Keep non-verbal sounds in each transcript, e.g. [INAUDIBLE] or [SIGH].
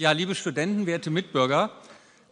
Ja, liebe Studenten, werte Mitbürger,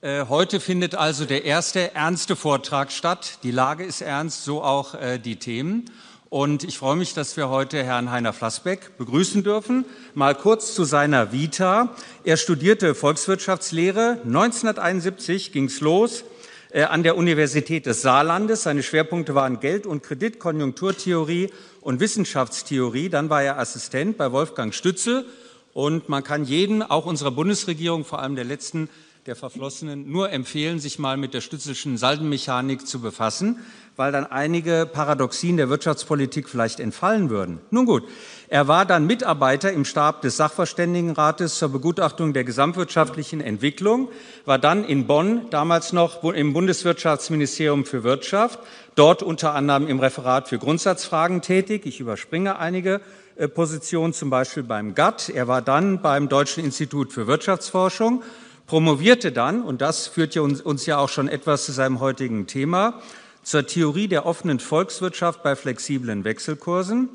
äh, heute findet also der erste ernste Vortrag statt. Die Lage ist ernst, so auch äh, die Themen. Und ich freue mich, dass wir heute Herrn Heiner Flassbeck begrüßen dürfen. Mal kurz zu seiner Vita. Er studierte Volkswirtschaftslehre. 1971 ging es los äh, an der Universität des Saarlandes. Seine Schwerpunkte waren Geld- und Kredit, Konjunkturtheorie und Wissenschaftstheorie. Dann war er Assistent bei Wolfgang Stützel und man kann jeden, auch unserer Bundesregierung, vor allem der letzten, der Verflossenen, nur empfehlen, sich mal mit der Stützelschen Saldenmechanik zu befassen, weil dann einige Paradoxien der Wirtschaftspolitik vielleicht entfallen würden. Nun gut, er war dann Mitarbeiter im Stab des Sachverständigenrates zur Begutachtung der gesamtwirtschaftlichen Entwicklung, war dann in Bonn, damals noch im Bundeswirtschaftsministerium für Wirtschaft, dort unter anderem im Referat für Grundsatzfragen tätig. Ich überspringe einige Position, zum Beispiel beim GATT. Er war dann beim Deutschen Institut für Wirtschaftsforschung, promovierte dann, und das führt uns ja auch schon etwas zu seinem heutigen Thema, zur Theorie der offenen Volkswirtschaft bei flexiblen Wechselkursen.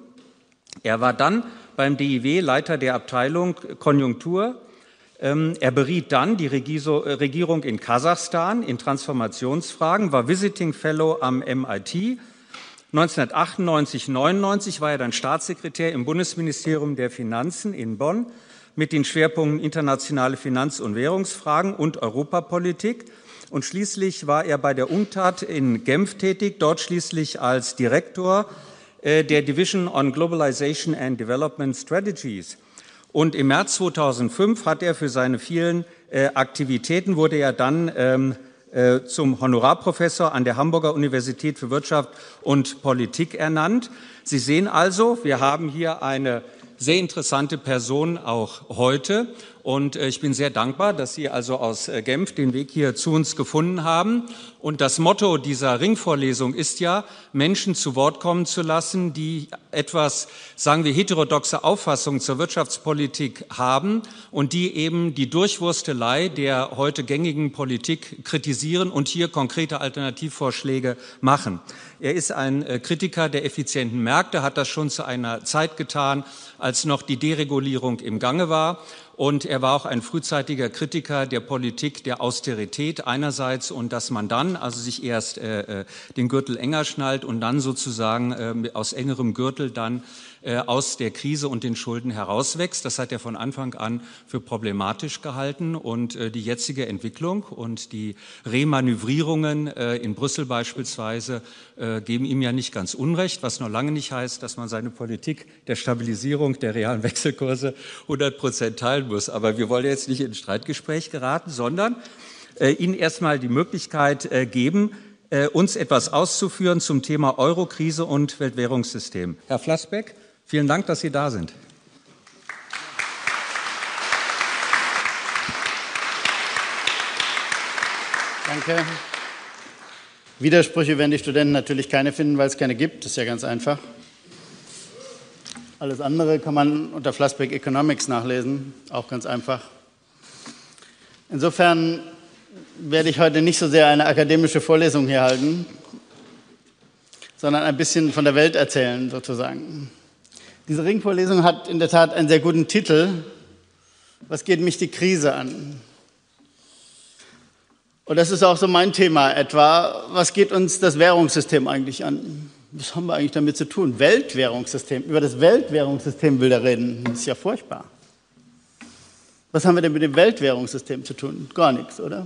Er war dann beim DIW Leiter der Abteilung Konjunktur. Ähm, er beriet dann die äh, Regierung in Kasachstan in Transformationsfragen, war Visiting Fellow am MIT 1998, 99 war er dann Staatssekretär im Bundesministerium der Finanzen in Bonn mit den Schwerpunkten internationale Finanz- und Währungsfragen und Europapolitik. Und schließlich war er bei der UNCTAD in Genf tätig, dort schließlich als Direktor äh, der Division on Globalization and Development Strategies. Und im März 2005 hat er für seine vielen äh, Aktivitäten, wurde er dann ähm, äh, zum Honorarprofessor an der Hamburger Universität für Wirtschaft und Politik ernannt. Sie sehen also, wir haben hier eine sehr interessante Person auch heute. Und äh, ich bin sehr dankbar, dass Sie also aus äh, Genf den Weg hier zu uns gefunden haben. Und das Motto dieser Ringvorlesung ist ja, Menschen zu Wort kommen zu lassen, die etwas, sagen wir, heterodoxe Auffassungen zur Wirtschaftspolitik haben und die eben die Durchwurstelei der heute gängigen Politik kritisieren und hier konkrete Alternativvorschläge machen. Er ist ein äh, Kritiker der effizienten Märkte, hat das schon zu einer Zeit getan, als noch die Deregulierung im Gange war. Und er war auch ein frühzeitiger Kritiker der Politik der Austerität einerseits und dass man dann also sich erst äh, äh den Gürtel enger schnallt und dann sozusagen äh, aus engerem Gürtel dann äh, aus der Krise und den Schulden herauswächst. Das hat er von Anfang an für problematisch gehalten. Und äh, die jetzige Entwicklung und die Remanövrierungen in Brüssel beispielsweise geben ihm ja nicht ganz Unrecht, was noch lange nicht heißt, dass man seine Politik der Stabilisierung der realen Wechselkurse 100 Prozent teilen muss. Aber wir wollen jetzt nicht in ein Streitgespräch geraten, sondern Ihnen erstmal die Möglichkeit geben, uns etwas auszuführen zum Thema Eurokrise und Weltwährungssystem. Herr Flassbeck, Vielen Dank, dass Sie da sind. Danke. Widersprüche werden die Studenten natürlich keine finden, weil es keine gibt. Das ist ja ganz einfach. Alles andere kann man unter Flassbeck Economics nachlesen, auch ganz einfach. Insofern werde ich heute nicht so sehr eine akademische Vorlesung hier halten, sondern ein bisschen von der Welt erzählen, sozusagen. Diese Ringvorlesung hat in der Tat einen sehr guten Titel. Was geht mich die Krise an? Und das ist auch so mein Thema etwa. Was geht uns das Währungssystem eigentlich an? Was haben wir eigentlich damit zu tun? Weltwährungssystem. Über das Weltwährungssystem will er reden. Das ist ja furchtbar. Was haben wir denn mit dem Weltwährungssystem zu tun? Gar nichts, oder?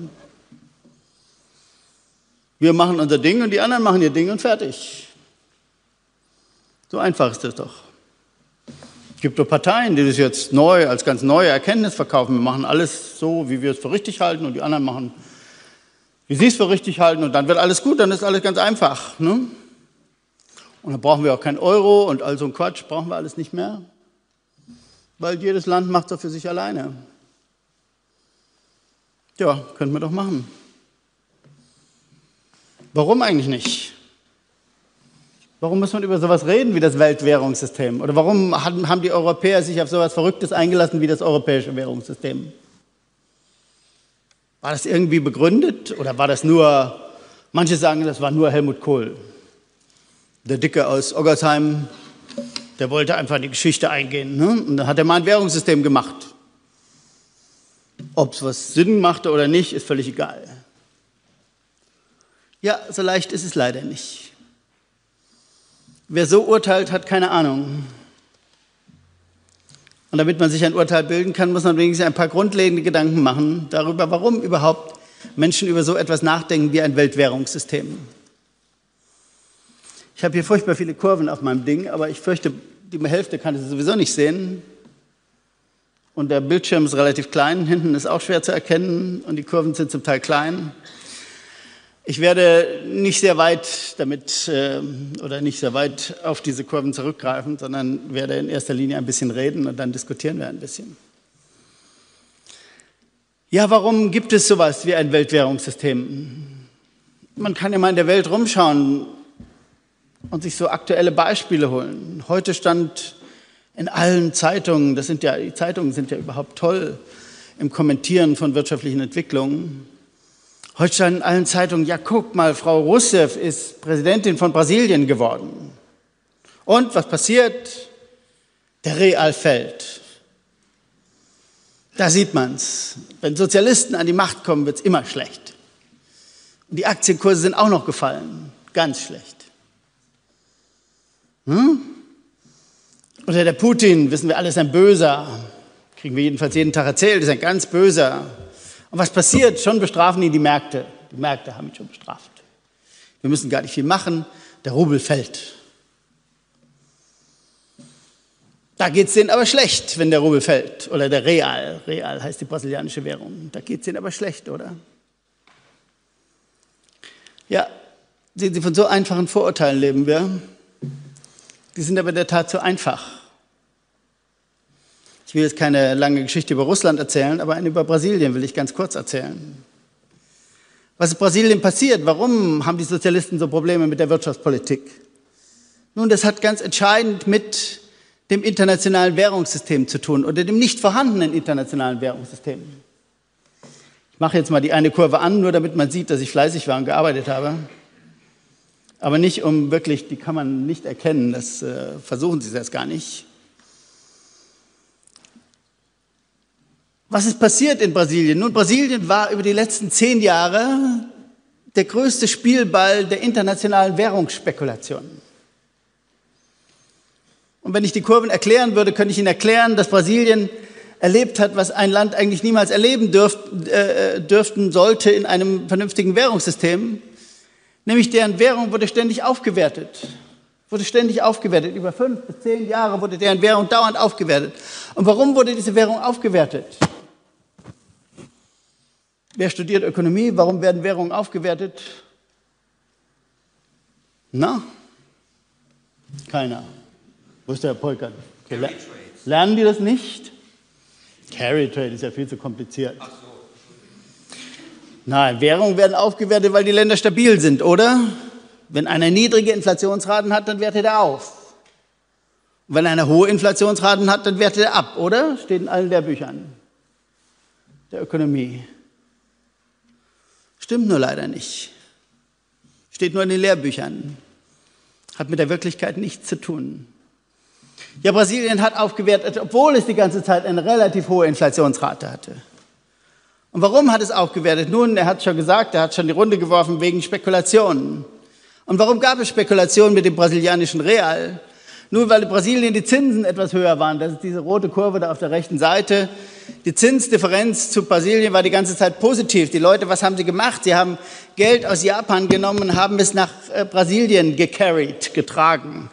Wir machen unser Ding und die anderen machen ihr Ding und fertig. So einfach ist das doch. Es gibt doch Parteien, die das jetzt neu als ganz neue Erkenntnis verkaufen. Wir machen alles so, wie wir es für richtig halten und die anderen machen, wie sie es für richtig halten und dann wird alles gut, dann ist alles ganz einfach. Ne? Und dann brauchen wir auch kein Euro und all so ein Quatsch brauchen wir alles nicht mehr, weil jedes Land macht es für sich alleine. Ja, könnten wir doch machen. Warum eigentlich nicht? Warum muss man über sowas reden wie das Weltwährungssystem? Oder warum haben die Europäer sich auf sowas Verrücktes eingelassen wie das europäische Währungssystem? War das irgendwie begründet oder war das nur, manche sagen, das war nur Helmut Kohl, der Dicke aus Oggersheim, der wollte einfach die Geschichte eingehen. Ne? Und dann hat er mal ein Währungssystem gemacht. Ob es was Sinn machte oder nicht, ist völlig egal. Ja, so leicht ist es leider nicht. Wer so urteilt, hat keine Ahnung. Und damit man sich ein Urteil bilden kann, muss man wenigstens ein paar grundlegende Gedanken machen darüber, warum überhaupt Menschen über so etwas nachdenken wie ein Weltwährungssystem. Ich habe hier furchtbar viele Kurven auf meinem Ding, aber ich fürchte, die Hälfte kann ich sowieso nicht sehen. Und der Bildschirm ist relativ klein, hinten ist auch schwer zu erkennen und die Kurven sind zum Teil klein. Ich werde nicht sehr weit damit äh, oder nicht sehr weit auf diese Kurven zurückgreifen, sondern werde in erster Linie ein bisschen reden und dann diskutieren wir ein bisschen. Ja, warum gibt es sowas wie ein Weltwährungssystem? Man kann ja mal in der Welt rumschauen und sich so aktuelle Beispiele holen. Heute stand in allen Zeitungen, das sind ja, die Zeitungen sind ja überhaupt toll im Kommentieren von wirtschaftlichen Entwicklungen. Heute stand in allen Zeitungen, ja guck mal, Frau Rousseff ist Präsidentin von Brasilien geworden. Und was passiert? Der Real fällt. Da sieht man's. Wenn Sozialisten an die Macht kommen, wird's immer schlecht. Und die Aktienkurse sind auch noch gefallen. Ganz schlecht. Hm? Oder der Putin, wissen wir alle, ist ein Böser. Kriegen wir jedenfalls jeden Tag erzählt, ist ein ganz Böser. Und was passiert? Schon bestrafen ihn die Märkte. Die Märkte haben ihn schon bestraft. Wir müssen gar nicht viel machen. Der Rubel fällt. Da geht es denen aber schlecht, wenn der Rubel fällt. Oder der Real. Real heißt die brasilianische Währung. Da geht es denen aber schlecht, oder? Ja, sehen Sie, von so einfachen Vorurteilen leben wir. Die sind aber in der Tat zu einfach. Ich will jetzt keine lange Geschichte über Russland erzählen, aber eine über Brasilien will ich ganz kurz erzählen. Was in Brasilien passiert? Warum haben die Sozialisten so Probleme mit der Wirtschaftspolitik? Nun, das hat ganz entscheidend mit dem internationalen Währungssystem zu tun oder dem nicht vorhandenen internationalen Währungssystem. Ich mache jetzt mal die eine Kurve an, nur damit man sieht, dass ich fleißig war und gearbeitet habe aber nicht um wirklich, die kann man nicht erkennen, das äh, versuchen sie das gar nicht. Was ist passiert in Brasilien? Nun, Brasilien war über die letzten zehn Jahre der größte Spielball der internationalen Währungsspekulation. Und wenn ich die Kurven erklären würde, könnte ich Ihnen erklären, dass Brasilien erlebt hat, was ein Land eigentlich niemals erleben dürft, äh, dürften sollte in einem vernünftigen Währungssystem. Nämlich deren Währung wurde ständig aufgewertet. Wurde ständig aufgewertet. Über fünf bis zehn Jahre wurde deren Währung dauernd aufgewertet. Und warum wurde diese Währung aufgewertet? Wer studiert Ökonomie? Warum werden Währungen aufgewertet? Na? Keiner. Wo ist der Polka? Okay, lernen die das nicht? Carry Trade ist ja viel zu kompliziert. Ach so. Nein, Währungen werden aufgewertet, weil die Länder stabil sind, oder? Wenn einer niedrige Inflationsraten hat, dann wertet er auf. Und wenn einer hohe Inflationsraten hat, dann wertet er ab, oder? Steht in allen Lehrbüchern der Ökonomie. Stimmt nur leider nicht. Steht nur in den Lehrbüchern. Hat mit der Wirklichkeit nichts zu tun. Ja, Brasilien hat aufgewertet, obwohl es die ganze Zeit eine relativ hohe Inflationsrate hatte. Und warum hat es aufgewertet? Nun, er hat schon gesagt, er hat schon die Runde geworfen wegen Spekulationen. Und warum gab es Spekulationen mit dem brasilianischen Real? Nun, weil in Brasilien die Zinsen etwas höher waren. Das ist diese rote Kurve da auf der rechten Seite. Die Zinsdifferenz zu Brasilien war die ganze Zeit positiv. Die Leute, was haben sie gemacht? Sie haben Geld aus Japan genommen und haben es nach äh, Brasilien gecarried, getragen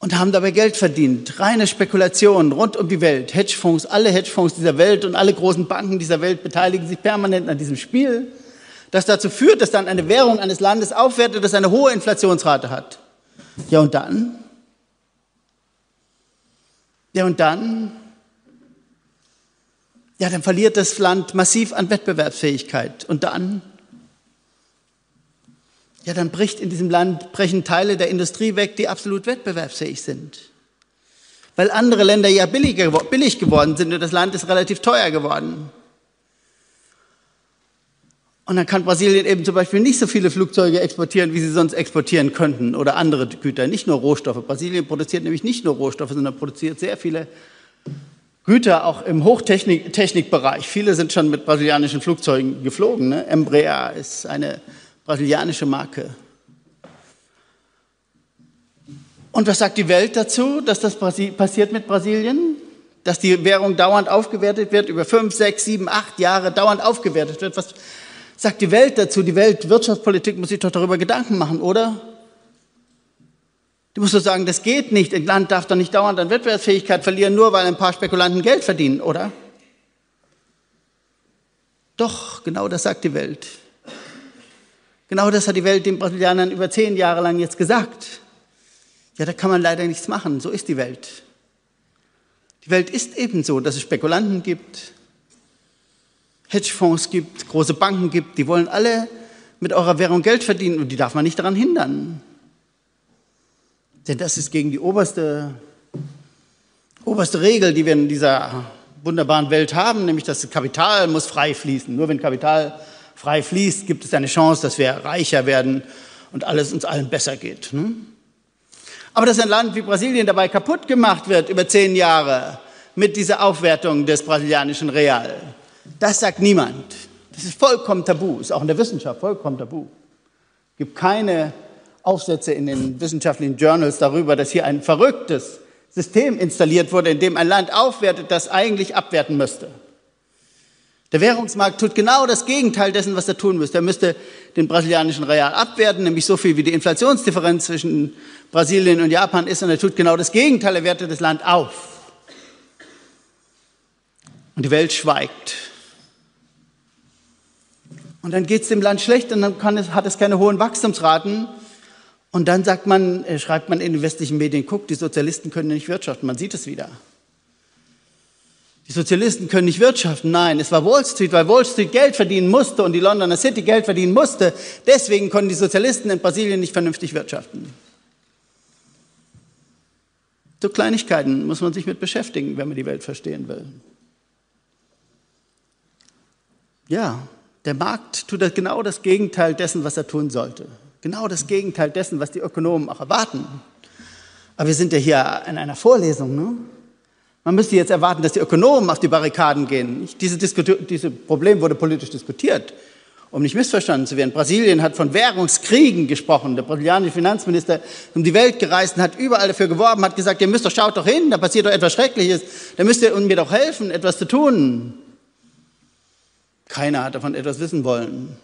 und haben dabei Geld verdient. Reine Spekulation rund um die Welt. Hedgefonds, alle Hedgefonds dieser Welt und alle großen Banken dieser Welt beteiligen sich permanent an diesem Spiel, das dazu führt, dass dann eine Währung eines Landes aufwertet, das eine hohe Inflationsrate hat. Ja und dann? Ja und dann? Ja, dann verliert das Land massiv an Wettbewerbsfähigkeit. Und dann? Ja, dann bricht in diesem Land, brechen Teile der Industrie weg, die absolut wettbewerbsfähig sind. Weil andere Länder ja billig, billig geworden sind und das Land ist relativ teuer geworden. Und dann kann Brasilien eben zum Beispiel nicht so viele Flugzeuge exportieren, wie sie sonst exportieren könnten oder andere Güter, nicht nur Rohstoffe. Brasilien produziert nämlich nicht nur Rohstoffe, sondern produziert sehr viele Güter auch im Hochtechnikbereich. Viele sind schon mit brasilianischen Flugzeugen geflogen. Ne? Embraer ist eine brasilianische Marke. Und was sagt die Welt dazu, dass das passiert mit Brasilien? Dass die Währung dauernd aufgewertet wird, über fünf, sechs, sieben, acht Jahre dauernd aufgewertet wird. Was sagt die Welt dazu? Die Weltwirtschaftspolitik muss sich doch darüber Gedanken machen, oder? Du musst doch sagen, das geht nicht. Ein Land darf doch nicht dauernd an Wettbewerbsfähigkeit verlieren, nur weil ein paar Spekulanten Geld verdienen, oder? Doch, genau das sagt die Welt. Genau das hat die Welt den Brasilianern über zehn Jahre lang jetzt gesagt. Ja, da kann man leider nichts machen. So ist die Welt. Die Welt ist eben so, dass es Spekulanten gibt, Hedgefonds gibt, große Banken gibt, die wollen alle mit eurer Währung Geld verdienen und die darf man nicht daran hindern. Denn das ist gegen die oberste, oberste Regel, die wir in dieser wunderbaren Welt haben, nämlich das Kapital muss frei fließen. Nur wenn Kapital frei fließt, gibt es eine Chance, dass wir reicher werden und alles uns allen besser geht. Ne? Aber dass ein Land wie Brasilien dabei kaputt gemacht wird über zehn Jahre mit dieser Aufwertung des brasilianischen Real, das sagt niemand. Das ist vollkommen tabu, ist auch in der Wissenschaft vollkommen tabu. Es gibt keine Aufsätze in den wissenschaftlichen Journals darüber, dass hier ein verrücktes System installiert wurde, in dem ein Land aufwertet, das eigentlich abwerten müsste. Der Währungsmarkt tut genau das Gegenteil dessen, was er tun müsste. Er müsste den brasilianischen Real abwerten, nämlich so viel wie die Inflationsdifferenz zwischen Brasilien und Japan ist, und er tut genau das Gegenteil, er wertet das Land auf. Und die Welt schweigt. Und dann geht es dem Land schlecht und dann es, hat es keine hohen Wachstumsraten. Und dann sagt man, äh, schreibt man in den westlichen Medien, guck, die Sozialisten können nicht wirtschaften. Man sieht es wieder. Die Sozialisten können nicht wirtschaften. Nein, es war Wall Street, weil Wall Street Geld verdienen musste und die Londoner City Geld verdienen musste. Deswegen konnten die Sozialisten in Brasilien nicht vernünftig wirtschaften. So Kleinigkeiten muss man sich mit beschäftigen, wenn man die Welt verstehen will. Ja, der Markt tut genau das Gegenteil dessen, was er tun sollte. Genau das Gegenteil dessen, was die Ökonomen auch erwarten. Aber wir sind ja hier in einer Vorlesung. Ne? Man müsste jetzt erwarten, dass die Ökonomen auf die Barrikaden gehen. Dieses diese Problem wurde politisch diskutiert, um nicht missverstanden zu werden. Brasilien hat von Währungskriegen gesprochen. Der brasilianische Finanzminister ist um die Welt gereist und hat überall dafür geworben, hat gesagt, ihr müsst doch, schaut doch hin, da passiert doch etwas Schreckliches, da müsst ihr mir doch helfen, etwas zu tun. Keiner hat davon etwas wissen wollen.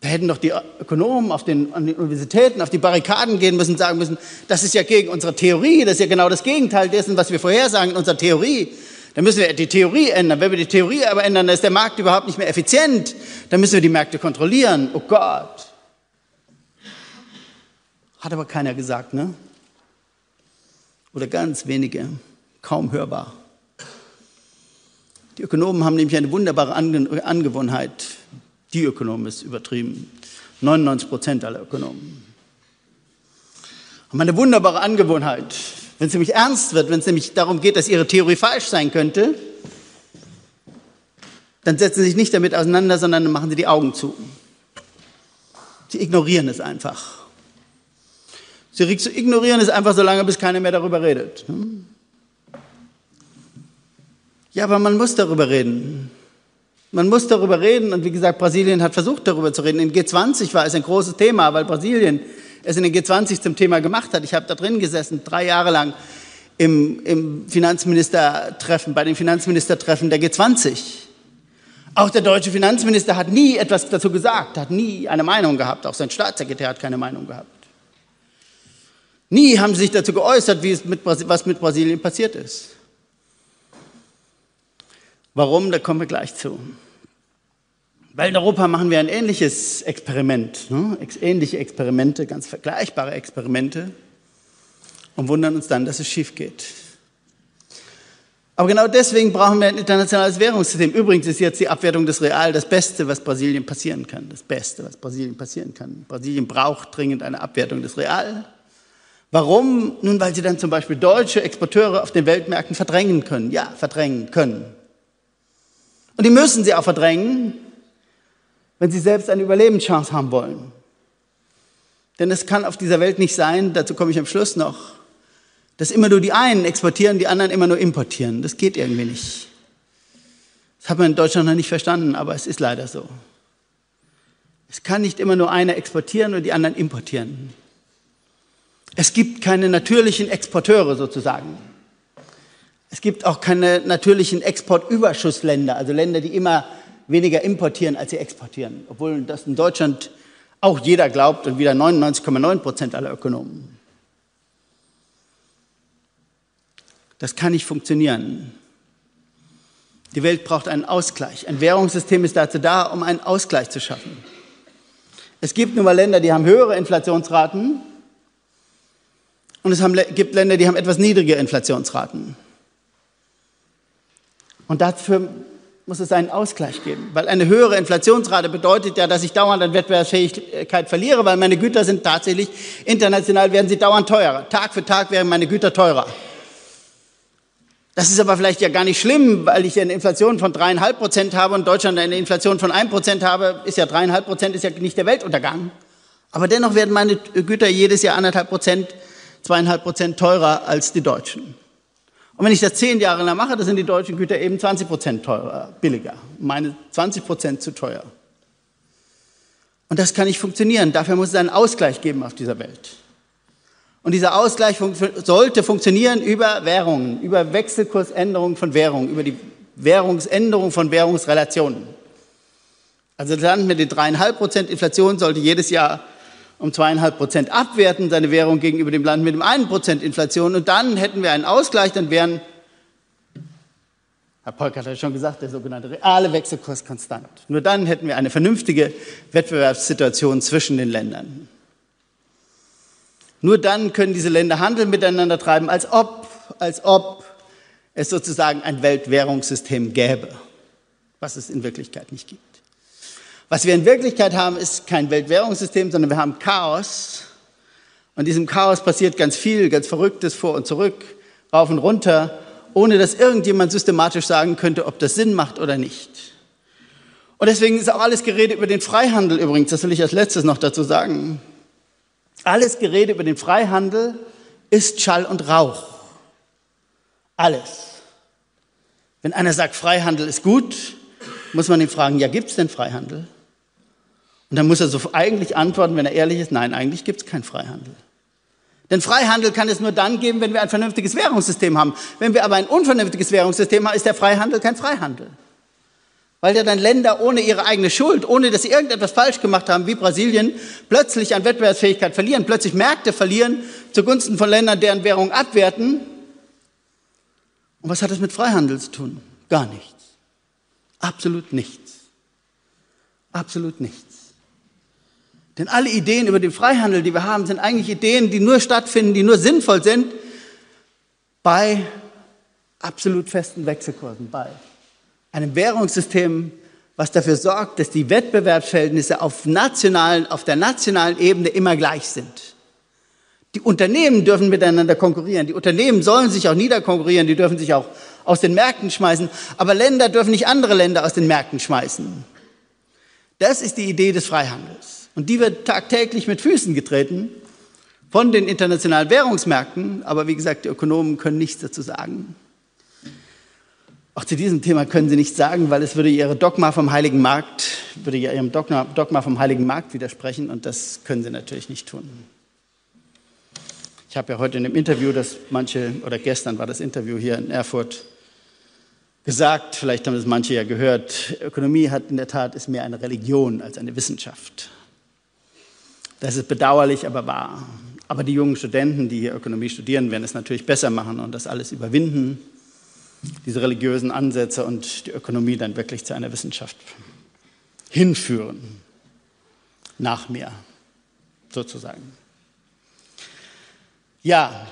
Da hätten doch die Ökonomen auf den, an den Universitäten auf die Barrikaden gehen müssen, sagen müssen, das ist ja gegen unsere Theorie, das ist ja genau das Gegenteil dessen, was wir vorhersagen in unserer Theorie. Dann müssen wir die Theorie ändern. Wenn wir die Theorie aber ändern, dann ist der Markt überhaupt nicht mehr effizient. Dann müssen wir die Märkte kontrollieren. Oh Gott. Hat aber keiner gesagt, ne? Oder ganz wenige, kaum hörbar. Die Ökonomen haben nämlich eine wunderbare Angewohnheit. Die Ökonomen ist übertrieben. 99 Prozent aller Ökonomen haben eine wunderbare Angewohnheit. Wenn es nämlich ernst wird, wenn es nämlich darum geht, dass ihre Theorie falsch sein könnte, dann setzen sie sich nicht damit auseinander, sondern dann machen sie die Augen zu. Sie ignorieren es einfach. Sie ignorieren es einfach so lange, bis keiner mehr darüber redet. Ja, aber man muss darüber reden. Man muss darüber reden und wie gesagt, Brasilien hat versucht darüber zu reden. In G20 war es ein großes Thema, weil Brasilien es in den G20 zum Thema gemacht hat. Ich habe da drin gesessen, drei Jahre lang im, im Finanzministertreffen, bei den Finanzministertreffen der G20. Auch der deutsche Finanzminister hat nie etwas dazu gesagt, hat nie eine Meinung gehabt. Auch sein Staatssekretär hat keine Meinung gehabt. Nie haben sie sich dazu geäußert, wie es mit, was mit Brasilien passiert ist. Warum? Da kommen wir gleich zu. Weil in Europa machen wir ein ähnliches Experiment, ne? ähnliche Experimente, ganz vergleichbare Experimente und wundern uns dann, dass es schief geht. Aber genau deswegen brauchen wir ein internationales Währungssystem. Übrigens ist jetzt die Abwertung des Real das Beste, was Brasilien passieren kann. Das Beste, was Brasilien passieren kann. Brasilien braucht dringend eine Abwertung des Real. Warum? Nun, weil sie dann zum Beispiel deutsche Exporteure auf den Weltmärkten verdrängen können. Ja, verdrängen können. Und die müssen sie auch verdrängen, wenn sie selbst eine Überlebenschance haben wollen. Denn es kann auf dieser Welt nicht sein, dazu komme ich am Schluss noch, dass immer nur die einen exportieren, die anderen immer nur importieren. Das geht irgendwie nicht. Das hat man in Deutschland noch nicht verstanden, aber es ist leider so. Es kann nicht immer nur einer exportieren und die anderen importieren. Es gibt keine natürlichen Exporteure sozusagen. Es gibt auch keine natürlichen Exportüberschussländer, also Länder, die immer weniger importieren, als sie exportieren, obwohl das in Deutschland auch jeder glaubt und wieder 99,9 Prozent aller Ökonomen. Das kann nicht funktionieren. Die Welt braucht einen Ausgleich. Ein Währungssystem ist dazu da, um einen Ausgleich zu schaffen. Es gibt nun mal Länder, die haben höhere Inflationsraten und es gibt Länder, die haben etwas niedrige Inflationsraten. Und dafür muss es einen Ausgleich geben, weil eine höhere Inflationsrate bedeutet ja, dass ich dauernd an Wettbewerbsfähigkeit verliere, weil meine Güter sind tatsächlich international werden sie dauernd teurer. Tag für Tag werden meine Güter teurer. Das ist aber vielleicht ja gar nicht schlimm, weil ich eine Inflation von dreieinhalb Prozent habe und Deutschland eine Inflation von ein Prozent habe, ist ja dreieinhalb Prozent ist ja nicht der Weltuntergang. Aber dennoch werden meine Güter jedes Jahr anderthalb Prozent, zweieinhalb Prozent teurer als die Deutschen. Und wenn ich das zehn Jahre lang mache, dann sind die deutschen Güter eben 20 Prozent teurer, billiger. Meine 20 Prozent zu teuer. Und das kann nicht funktionieren. Dafür muss es einen Ausgleich geben auf dieser Welt. Und dieser Ausgleich fun sollte funktionieren über Währungen, über Wechselkursänderungen von Währungen, über die Währungsänderung von Währungsrelationen. Also das Land mit den dreieinhalb Prozent Inflation sollte jedes Jahr um zweieinhalb Prozent abwerten, seine Währung gegenüber dem Land mit dem einen Prozent Inflation. Und dann hätten wir einen Ausgleich, dann wären, Herr Polk hat ja schon gesagt, der sogenannte reale Wechselkurs konstant. Nur dann hätten wir eine vernünftige Wettbewerbssituation zwischen den Ländern. Nur dann können diese Länder Handel miteinander treiben, als ob, als ob es sozusagen ein Weltwährungssystem gäbe, was es in Wirklichkeit nicht gibt. Was wir in Wirklichkeit haben, ist kein Weltwährungssystem, sondern wir haben Chaos. Und in diesem Chaos passiert ganz viel, ganz Verrücktes vor und zurück, rauf und runter, ohne dass irgendjemand systematisch sagen könnte, ob das Sinn macht oder nicht. Und deswegen ist auch alles Gerede über den Freihandel übrigens, das will ich als letztes noch dazu sagen. Alles Gerede über den Freihandel ist Schall und Rauch. Alles. Wenn einer sagt, Freihandel ist gut, muss man ihn fragen, ja, gibt es denn Freihandel? Und dann muss er so eigentlich antworten, wenn er ehrlich ist, nein, eigentlich gibt es keinen Freihandel. Denn Freihandel kann es nur dann geben, wenn wir ein vernünftiges Währungssystem haben. Wenn wir aber ein unvernünftiges Währungssystem haben, ist der Freihandel kein Freihandel. Weil ja dann Länder ohne ihre eigene Schuld, ohne dass sie irgendetwas falsch gemacht haben, wie Brasilien, plötzlich an Wettbewerbsfähigkeit verlieren, plötzlich Märkte verlieren zugunsten von Ländern, deren Währung abwerten. Und was hat das mit Freihandel zu tun? Gar nichts. Absolut nichts. Absolut nichts. Denn alle Ideen über den Freihandel, die wir haben, sind eigentlich Ideen, die nur stattfinden, die nur sinnvoll sind bei absolut festen Wechselkursen, bei einem Währungssystem, was dafür sorgt, dass die Wettbewerbsverhältnisse auf, nationalen, auf der nationalen Ebene immer gleich sind. Die Unternehmen dürfen miteinander konkurrieren. Die Unternehmen sollen sich auch niederkonkurrieren. Die dürfen sich auch aus den Märkten schmeißen. Aber Länder dürfen nicht andere Länder aus den Märkten schmeißen. Das ist die Idee des Freihandels. Und die wird tagtäglich mit Füßen getreten von den internationalen Währungsmärkten. Aber wie gesagt, die Ökonomen können nichts dazu sagen. Auch zu diesem Thema können sie nichts sagen, weil es würde ihre Dogma vom Heiligen Markt, würde ihrem Dogma, vom Heiligen Markt widersprechen und das können sie natürlich nicht tun. Ich habe ja heute in dem Interview, das manche, oder gestern war das Interview hier in Erfurt, gesagt, vielleicht haben es manche ja gehört, Ökonomie hat in der Tat, ist mehr eine Religion als eine Wissenschaft. Das ist bedauerlich, aber wahr. Aber die jungen Studenten, die hier Ökonomie studieren, werden es natürlich besser machen und das alles überwinden, diese religiösen Ansätze und die Ökonomie dann wirklich zu einer Wissenschaft hinführen. Nach mir, sozusagen. Ja,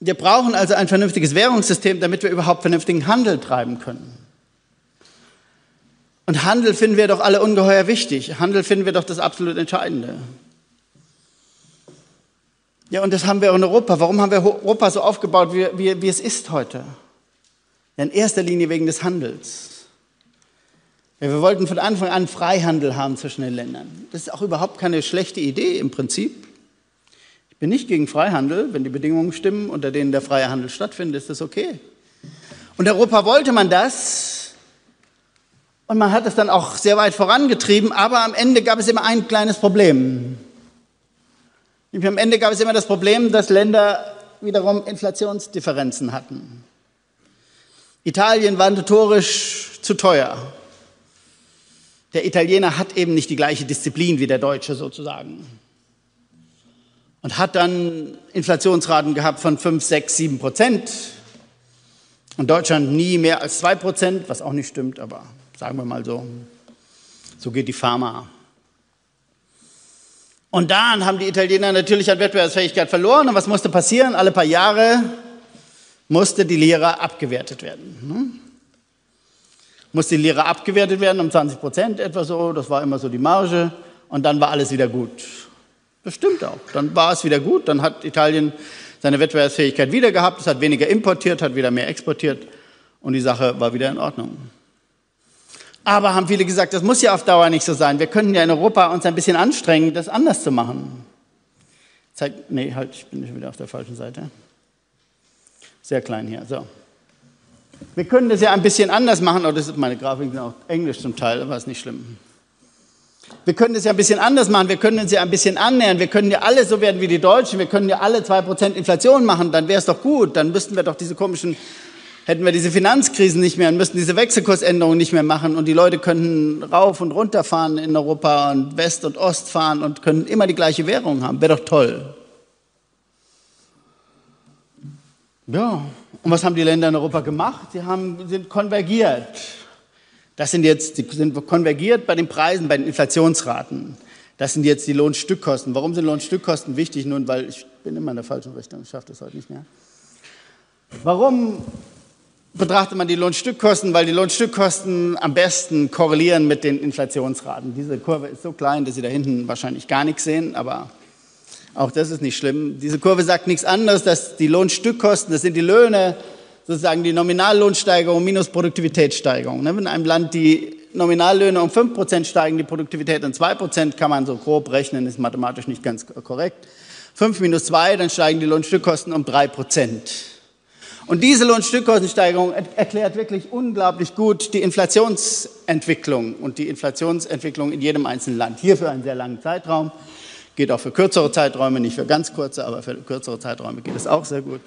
wir brauchen also ein vernünftiges Währungssystem, damit wir überhaupt vernünftigen Handel treiben können. Und Handel finden wir doch alle ungeheuer wichtig. Handel finden wir doch das absolut Entscheidende. Ja, und das haben wir auch in Europa. Warum haben wir Europa so aufgebaut, wie, wie, wie es ist heute? Ja, in erster Linie wegen des Handels. Ja, wir wollten von Anfang an Freihandel haben zwischen den Ländern. Das ist auch überhaupt keine schlechte Idee im Prinzip. Ich bin nicht gegen Freihandel. Wenn die Bedingungen stimmen, unter denen der freie Handel stattfindet, ist das okay. Und Europa wollte man das. Und man hat es dann auch sehr weit vorangetrieben. Aber am Ende gab es immer ein kleines Problem. Am Ende gab es immer das Problem, dass Länder wiederum Inflationsdifferenzen hatten. Italien war notorisch zu teuer. Der Italiener hat eben nicht die gleiche Disziplin wie der Deutsche sozusagen. Und hat dann Inflationsraten gehabt von 5, 6, 7 Prozent. Und Deutschland nie mehr als 2 Prozent, was auch nicht stimmt, aber sagen wir mal so. So geht die Pharma. Und dann haben die Italiener natürlich an Wettbewerbsfähigkeit verloren. Und was musste passieren? Alle paar Jahre musste die Lira abgewertet werden. Ne? Musste die Lira abgewertet werden um 20 Prozent etwa so. Das war immer so die Marge. Und dann war alles wieder gut. Das stimmt auch. Dann war es wieder gut. Dann hat Italien seine Wettbewerbsfähigkeit wieder gehabt. Es hat weniger importiert, hat wieder mehr exportiert. Und die Sache war wieder in Ordnung. Aber haben viele gesagt, das muss ja auf Dauer nicht so sein. Wir könnten ja in Europa uns ein bisschen anstrengen, das anders zu machen. Zeig, nee, halt, ich bin schon wieder auf der falschen Seite. Sehr klein hier, so. Wir können das ja ein bisschen anders machen. Oh, meine Grafik auch Englisch zum Teil, aber ist nicht schlimm. Wir können das ja ein bisschen anders machen. Wir können uns ja ein bisschen annähern. Wir können ja alle so werden wie die Deutschen. Wir können ja alle 2% Inflation machen. Dann wäre es doch gut. Dann müssten wir doch diese komischen hätten wir diese Finanzkrisen nicht mehr und müssten diese Wechselkursänderungen nicht mehr machen und die Leute könnten rauf und runter fahren in Europa und West und Ost fahren und können immer die gleiche Währung haben. Wäre doch toll. Ja, und was haben die Länder in Europa gemacht? Sie haben, sind konvergiert. Das sind jetzt, die sind konvergiert bei den Preisen, bei den Inflationsraten. Das sind jetzt die Lohnstückkosten. Warum sind Lohnstückkosten wichtig? Nun, weil ich bin immer in der falschen Richtung, ich schaffe das heute nicht mehr. Warum betrachtet man die Lohnstückkosten, weil die Lohnstückkosten am besten korrelieren mit den Inflationsraten. Diese Kurve ist so klein, dass Sie da hinten wahrscheinlich gar nichts sehen, aber auch das ist nicht schlimm. Diese Kurve sagt nichts anderes, dass die Lohnstückkosten, das sind die Löhne, sozusagen die Nominallohnsteigerung minus Produktivitätssteigerung. Ne, wenn in einem Land die Nominallöhne um 5% steigen, die Produktivität um 2%, kann man so grob rechnen, ist mathematisch nicht ganz korrekt. 5 minus 2, dann steigen die Lohnstückkosten um 3%. Und diese Lohnstückkostensteigerung erklärt wirklich unglaublich gut die Inflationsentwicklung und die Inflationsentwicklung in jedem einzelnen Land. Hier für einen sehr langen Zeitraum. Geht auch für kürzere Zeiträume, nicht für ganz kurze, aber für kürzere Zeiträume geht es auch sehr gut.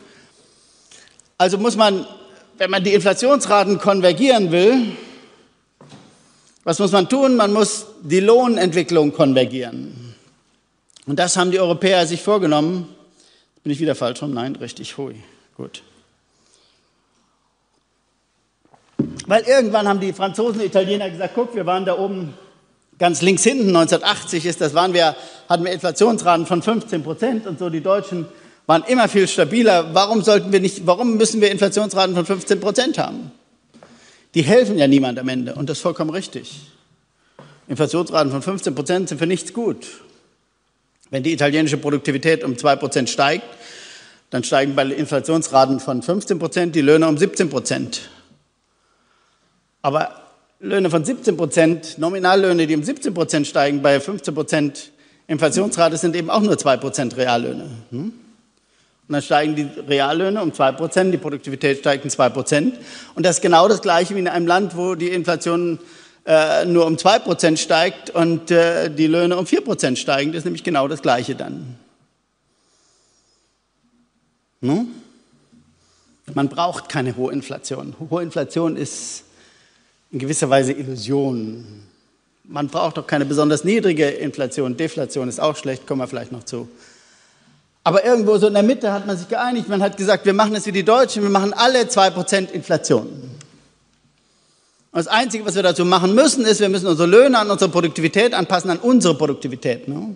Also muss man, wenn man die Inflationsraten konvergieren will, was muss man tun? Man muss die Lohnentwicklung konvergieren. Und das haben die Europäer sich vorgenommen. Bin ich wieder falsch rum? Nein, richtig. Hui. Gut. Weil irgendwann haben die Franzosen, Italiener gesagt, guck, wir waren da oben ganz links hinten, 1980 ist das, waren wir, hatten wir Inflationsraten von 15 Prozent und so, die Deutschen waren immer viel stabiler. Warum sollten wir nicht, warum müssen wir Inflationsraten von 15 Prozent haben? Die helfen ja niemand am Ende und das ist vollkommen richtig. Inflationsraten von 15 Prozent sind für nichts gut. Wenn die italienische Produktivität um 2 Prozent steigt, dann steigen bei Inflationsraten von 15 Prozent die Löhne um 17 Prozent. Aber Löhne von 17 Prozent, Nominallöhne, die um 17 Prozent steigen, bei 15 Prozent Inflationsrate sind eben auch nur 2 Prozent Reallöhne. Hm? Und dann steigen die Reallöhne um 2 Prozent, die Produktivität steigt um 2 Prozent. Und das ist genau das Gleiche wie in einem Land, wo die Inflation äh, nur um 2 Prozent steigt und äh, die Löhne um 4 Prozent steigen. Das ist nämlich genau das Gleiche dann. Hm? Man braucht keine hohe Inflation. Hohe Inflation ist in gewisser Weise Illusion. Man braucht doch keine besonders niedrige Inflation. Deflation ist auch schlecht, kommen wir vielleicht noch zu. Aber irgendwo so in der Mitte hat man sich geeinigt. Man hat gesagt, wir machen es wie die Deutschen, wir machen alle 2% Inflation. Und das Einzige, was wir dazu machen müssen, ist, wir müssen unsere Löhne an unsere Produktivität anpassen, an unsere Produktivität. Ne?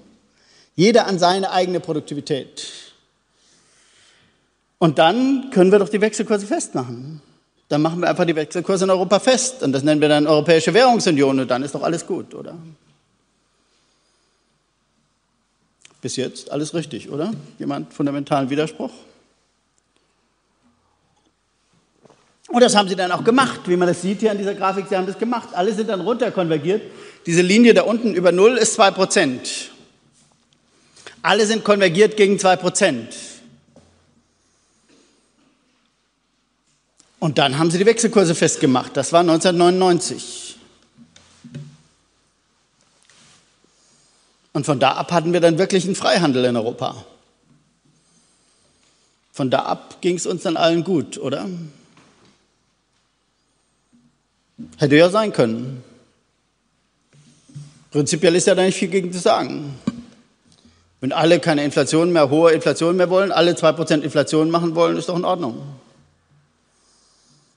Jeder an seine eigene Produktivität. Und dann können wir doch die Wechselkurse festmachen dann machen wir einfach die Wechselkurse in Europa fest. Und das nennen wir dann Europäische Währungsunion und dann ist doch alles gut, oder? Bis jetzt alles richtig, oder? Jemand fundamentalen Widerspruch? Und das haben sie dann auch gemacht, wie man das sieht hier an dieser Grafik. Sie haben das gemacht. Alle sind dann runterkonvergiert. Diese Linie da unten über Null ist 2 Prozent. Alle sind konvergiert gegen 2 Und dann haben sie die Wechselkurse festgemacht. Das war 1999. Und von da ab hatten wir dann wirklich einen Freihandel in Europa. Von da ab ging es uns dann allen gut, oder? Hätte ja sein können. Prinzipiell ist ja da nicht viel gegen zu sagen. Wenn alle keine Inflation mehr, hohe Inflation mehr wollen, alle 2% Inflation machen wollen, ist doch in Ordnung.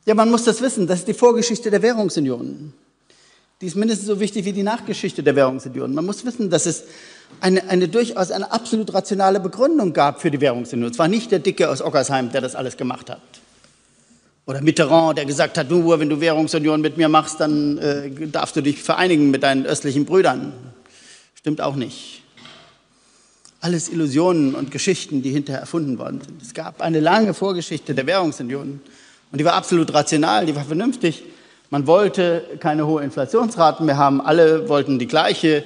Ja, man muss das wissen, das ist die Vorgeschichte der Währungsunion. Die ist mindestens so wichtig wie die Nachgeschichte der Währungsunion. Man muss wissen, dass es eine, eine durchaus eine absolut rationale Begründung gab für die Währungsunion. Es war nicht der Dicke aus Ockersheim, der das alles gemacht hat. Oder Mitterrand, der gesagt hat, nur wenn du Währungsunion mit mir machst, dann äh, darfst du dich vereinigen mit deinen östlichen Brüdern. Stimmt auch nicht. Alles Illusionen und Geschichten, die hinterher erfunden worden sind. Es gab eine lange Vorgeschichte der Währungsunion und die war absolut rational, die war vernünftig. Man wollte keine hohe Inflationsraten mehr haben, alle wollten die gleiche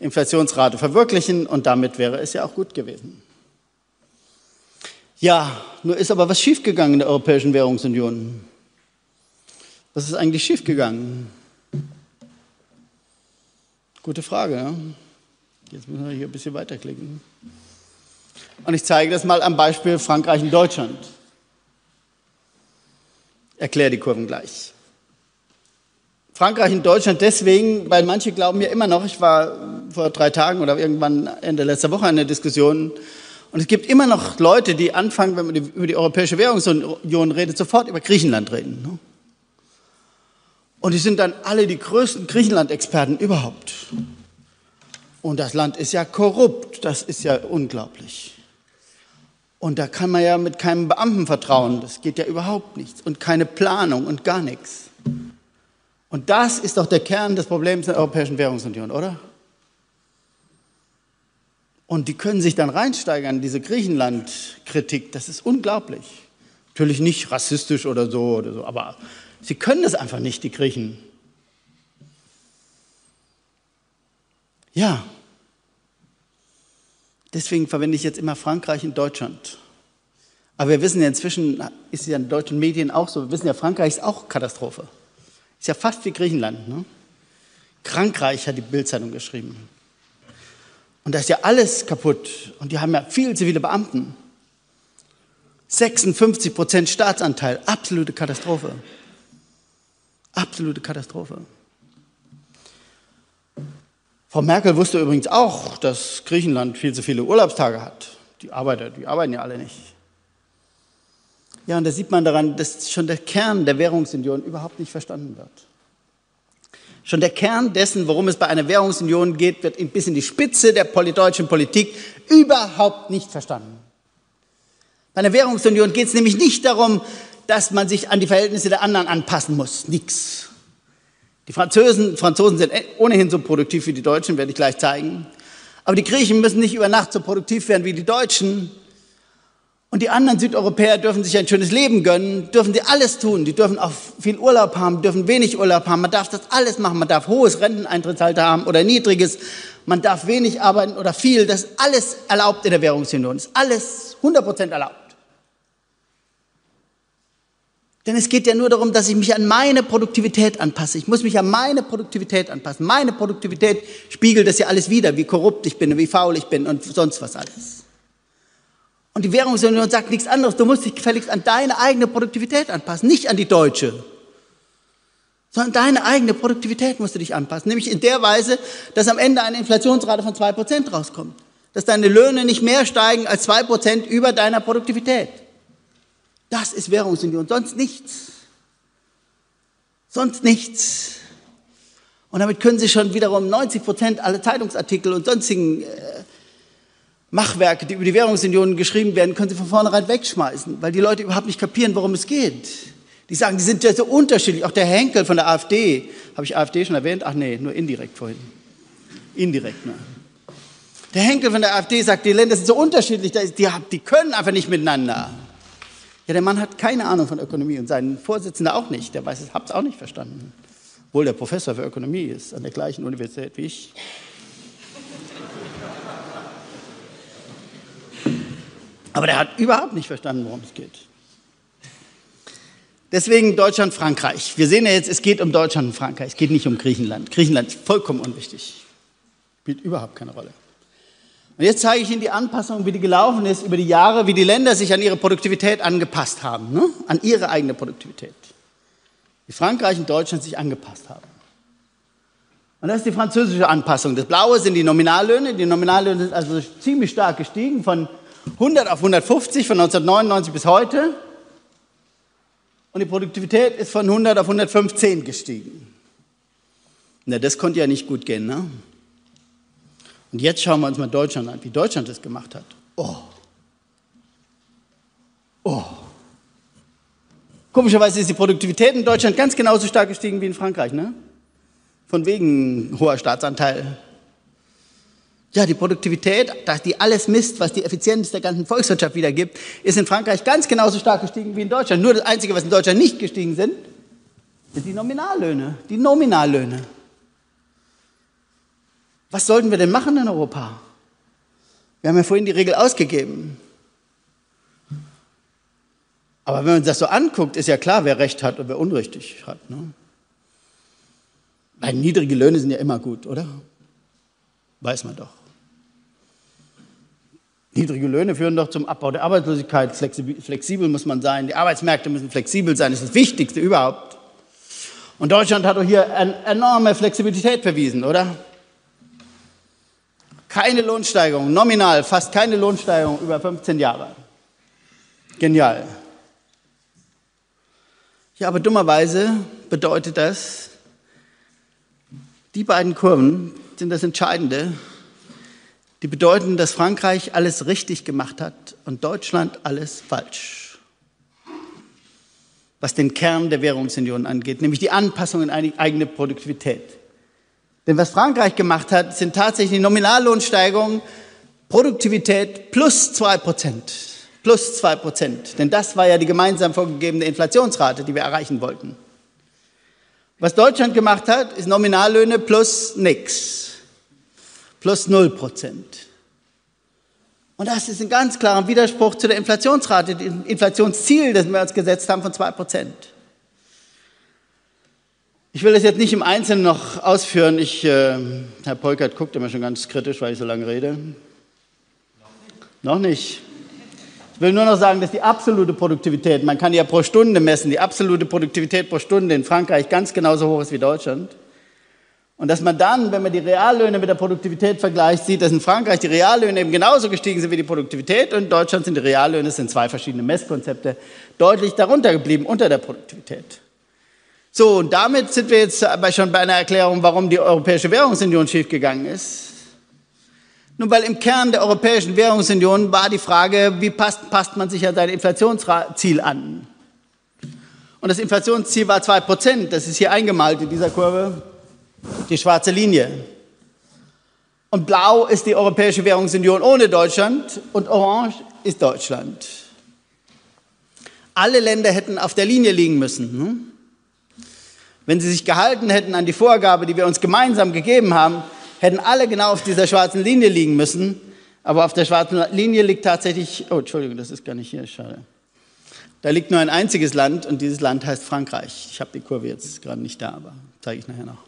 Inflationsrate verwirklichen und damit wäre es ja auch gut gewesen. Ja, nur ist aber was schiefgegangen in der Europäischen Währungsunion. Was ist eigentlich schiefgegangen? Gute Frage. Ja? Jetzt müssen wir hier ein bisschen weiterklicken. Und ich zeige das mal am Beispiel Frankreich und Deutschland. Erkläre die Kurven gleich. Frankreich und Deutschland deswegen, weil manche glauben ja immer noch, ich war vor drei Tagen oder irgendwann Ende letzter Woche in der Diskussion, und es gibt immer noch Leute, die anfangen, wenn man über die Europäische Währungsunion redet, sofort über Griechenland reden. Ne? Und die sind dann alle die größten Griechenland-Experten überhaupt. Und das Land ist ja korrupt, das ist ja unglaublich. Und da kann man ja mit keinem Beamten vertrauen, das geht ja überhaupt nichts. Und keine Planung und gar nichts. Und das ist doch der Kern des Problems der Europäischen Währungsunion, oder? Und die können sich dann reinsteigern, diese Griechenland-Kritik, das ist unglaublich. Natürlich nicht rassistisch oder so oder so, aber sie können es einfach nicht, die Griechen. Ja. Deswegen verwende ich jetzt immer Frankreich und Deutschland. Aber wir wissen ja inzwischen, ist ja in deutschen Medien auch so, wir wissen ja, Frankreich ist auch Katastrophe. Ist ja fast wie Griechenland. Ne? Krankreich hat die Bildzeitung geschrieben. Und da ist ja alles kaputt. Und die haben ja viel zu viele Beamten. 56 Prozent Staatsanteil. Absolute Katastrophe. Absolute Katastrophe. Frau Merkel wusste übrigens auch, dass Griechenland viel zu viele Urlaubstage hat. Die Arbeiter, die arbeiten ja alle nicht. Ja, und da sieht man daran, dass schon der Kern der Währungsunion überhaupt nicht verstanden wird. Schon der Kern dessen, worum es bei einer Währungsunion geht, wird bis in die Spitze der deutschen Politik überhaupt nicht verstanden. Bei einer Währungsunion geht es nämlich nicht darum, dass man sich an die Verhältnisse der anderen anpassen muss. Nix. Die Franzosen, Franzosen sind ohnehin so produktiv wie die Deutschen, werde ich gleich zeigen. Aber die Griechen müssen nicht über Nacht so produktiv werden wie die Deutschen. Und die anderen Südeuropäer dürfen sich ein schönes Leben gönnen, dürfen sie alles tun. Die dürfen auch viel Urlaub haben, dürfen wenig Urlaub haben. Man darf das alles machen. Man darf hohes Renteneintrittsalter haben oder niedriges. Man darf wenig arbeiten oder viel. Das ist alles erlaubt in der Währungsunion. Das ist alles 100% erlaubt. Denn es geht ja nur darum, dass ich mich an meine Produktivität anpasse. Ich muss mich an meine Produktivität anpassen. Meine Produktivität spiegelt das ja alles wieder, wie korrupt ich bin und wie faul ich bin und sonst was alles. Und die Währungsunion sagt nichts anderes. Du musst dich gefälligst an deine eigene Produktivität anpassen, nicht an die deutsche. Sondern deine eigene Produktivität musst du dich anpassen. Nämlich in der Weise, dass am Ende eine Inflationsrate von zwei Prozent rauskommt. Dass deine Löhne nicht mehr steigen als zwei Prozent über deiner Produktivität. Das ist Währungsunion, sonst nichts. Sonst nichts. Und damit können Sie schon wiederum 90 Prozent aller Zeitungsartikel und sonstigen äh, Machwerke, die über die Währungsunion geschrieben werden, können Sie von vornherein wegschmeißen, weil die Leute überhaupt nicht kapieren, worum es geht. Die sagen, die sind ja so unterschiedlich. Auch der Henkel von der AfD, habe ich AfD schon erwähnt? Ach nee, nur indirekt vorhin. Indirekt, ne? Der Henkel von der AfD sagt, die Länder sind so unterschiedlich, die, die können einfach nicht miteinander. Ja, der Mann hat keine Ahnung von Ökonomie und sein Vorsitzender auch nicht. Der weiß es, hab's auch nicht verstanden. Obwohl der Professor für Ökonomie ist an der gleichen Universität wie ich. Aber der hat überhaupt nicht verstanden, worum es geht. Deswegen Deutschland, Frankreich. Wir sehen ja jetzt, es geht um Deutschland und Frankreich. Es geht nicht um Griechenland. Griechenland ist vollkommen unwichtig. Spielt überhaupt keine Rolle. Und jetzt zeige ich Ihnen die Anpassung, wie die gelaufen ist über die Jahre, wie die Länder sich an ihre Produktivität angepasst haben, ne? an ihre eigene Produktivität. Wie Frankreich und Deutschland sich angepasst haben. Und das ist die französische Anpassung. Das Blaue sind die Nominallöhne. Die Nominallöhne sind also ziemlich stark gestiegen, von 100 auf 150, von 1999 bis heute. Und die Produktivität ist von 100 auf 115 gestiegen. Na, das konnte ja nicht gut gehen, ne? Und jetzt schauen wir uns mal Deutschland an, wie Deutschland das gemacht hat. Oh. Oh. Komischerweise ist die Produktivität in Deutschland ganz genauso stark gestiegen wie in Frankreich, ne? Von wegen hoher Staatsanteil. Ja, die Produktivität, die alles misst, was die Effizienz der ganzen Volkswirtschaft wiedergibt, ist in Frankreich ganz genauso stark gestiegen wie in Deutschland. Nur das Einzige, was in Deutschland nicht gestiegen sind, sind die Nominallöhne. Die Nominallöhne. Was sollten wir denn machen in Europa? Wir haben ja vorhin die Regel ausgegeben. Aber wenn man das so anguckt, ist ja klar, wer Recht hat und wer Unrichtig hat. Ne? Weil niedrige Löhne sind ja immer gut, oder? Weiß man doch. Niedrige Löhne führen doch zum Abbau der Arbeitslosigkeit. Flexibel muss man sein. Die Arbeitsmärkte müssen flexibel sein. Das ist das Wichtigste überhaupt. Und Deutschland hat doch hier eine enorme Flexibilität verwiesen, oder? Keine Lohnsteigerung, nominal fast keine Lohnsteigerung über 15 Jahre. Genial. Ja, aber dummerweise bedeutet das, die beiden Kurven sind das Entscheidende. Die bedeuten, dass Frankreich alles richtig gemacht hat und Deutschland alles falsch. Was den Kern der Währungsunion angeht, nämlich die Anpassung in eigene Produktivität. Denn was Frankreich gemacht hat, sind tatsächlich Nominallohnsteigerungen, Produktivität plus zwei Prozent. Plus zwei Prozent. Denn das war ja die gemeinsam vorgegebene Inflationsrate, die wir erreichen wollten. Was Deutschland gemacht hat, ist Nominallöhne plus nix. Plus null Prozent. Und das ist ein ganz klarer Widerspruch zu der Inflationsrate, dem Inflationsziel, das wir uns gesetzt haben von zwei Prozent. Ich will das jetzt nicht im Einzelnen noch ausführen. Ich, äh, Herr Polkert guckt immer schon ganz kritisch, weil ich so lange rede. Noch nicht. Ich will nur noch sagen, dass die absolute Produktivität, man kann ja pro Stunde messen, die absolute Produktivität pro Stunde in Frankreich ganz genauso hoch ist wie Deutschland. Und dass man dann, wenn man die Reallöhne mit der Produktivität vergleicht, sieht, dass in Frankreich die Reallöhne eben genauso gestiegen sind wie die Produktivität und in Deutschland sind die Reallöhne, es sind zwei verschiedene Messkonzepte, deutlich darunter geblieben, unter der Produktivität. So, und damit sind wir jetzt aber schon bei einer Erklärung, warum die Europäische Währungsunion schiefgegangen ist. Nun, weil im Kern der Europäischen Währungsunion war die Frage, wie passt, passt man sich an sein Inflationsziel an? Und das Inflationsziel war zwei Prozent. Das ist hier eingemalt in dieser Kurve, die schwarze Linie. Und blau ist die Europäische Währungsunion ohne Deutschland und orange ist Deutschland. Alle Länder hätten auf der Linie liegen müssen. Ne? Wenn sie sich gehalten hätten an die Vorgabe, die wir uns gemeinsam gegeben haben, hätten alle genau auf dieser schwarzen Linie liegen müssen. Aber auf der schwarzen Linie liegt tatsächlich, oh, Entschuldigung, das ist gar nicht hier, schade. Da liegt nur ein einziges Land und dieses Land heißt Frankreich. Ich habe die Kurve jetzt gerade nicht da, aber zeige ich nachher noch.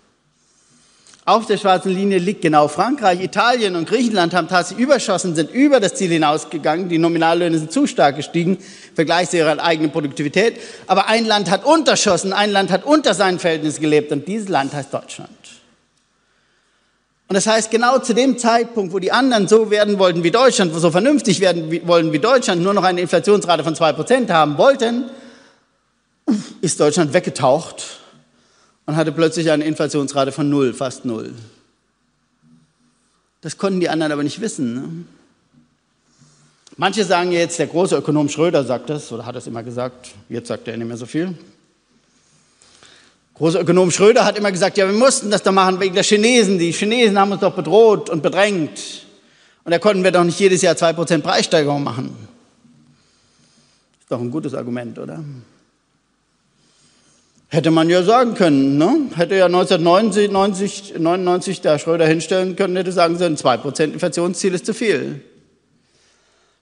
Auf der schwarzen Linie liegt genau Frankreich, Italien und Griechenland haben tatsächlich überschossen, sind über das Ziel hinausgegangen. Die Nominallöhne sind zu stark gestiegen im Vergleich zu ihrer eigenen Produktivität. Aber ein Land hat unterschossen, ein Land hat unter seinen Verhältnissen gelebt und dieses Land heißt Deutschland. Und das heißt, genau zu dem Zeitpunkt, wo die anderen so werden wollten wie Deutschland, wo so vernünftig werden wollen wie Deutschland, nur noch eine Inflationsrate von zwei Prozent haben wollten, ist Deutschland weggetaucht und hatte plötzlich eine Inflationsrate von null, fast null. Das konnten die anderen aber nicht wissen. Ne? Manche sagen jetzt, der große Ökonom Schröder sagt das, oder hat das immer gesagt, jetzt sagt er nicht mehr so viel. Großer Ökonom Schröder hat immer gesagt, ja, wir mussten das doch machen wegen der Chinesen. Die Chinesen haben uns doch bedroht und bedrängt. Und da konnten wir doch nicht jedes Jahr 2% Preissteigerung machen. Ist doch ein gutes Argument, oder? Hätte man ja sagen können, ne? Hätte ja 1999 99 der Schröder hinstellen können, hätte sagen sollen, 2% Inflationsziel ist zu viel.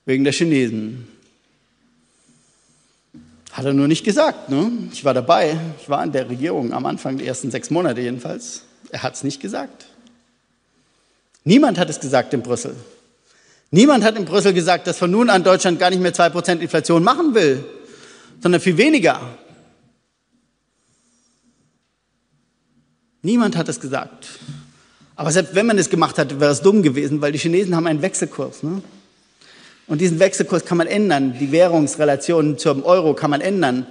wegen der Chinesen. Hat er nur nicht gesagt. Ne? Ich war dabei, ich war in der Regierung am Anfang der ersten sechs Monate jedenfalls. Er hat es nicht gesagt. Niemand hat es gesagt in Brüssel. Niemand hat in Brüssel gesagt, dass von nun an Deutschland gar nicht mehr 2% Inflation machen will, sondern viel weniger. Niemand hat es gesagt. Aber selbst wenn man es gemacht hätte, wäre es dumm gewesen, weil die Chinesen haben einen Wechselkurs. Ne? Und diesen Wechselkurs kann man ändern. Die Währungsrelationen zum Euro kann man ändern.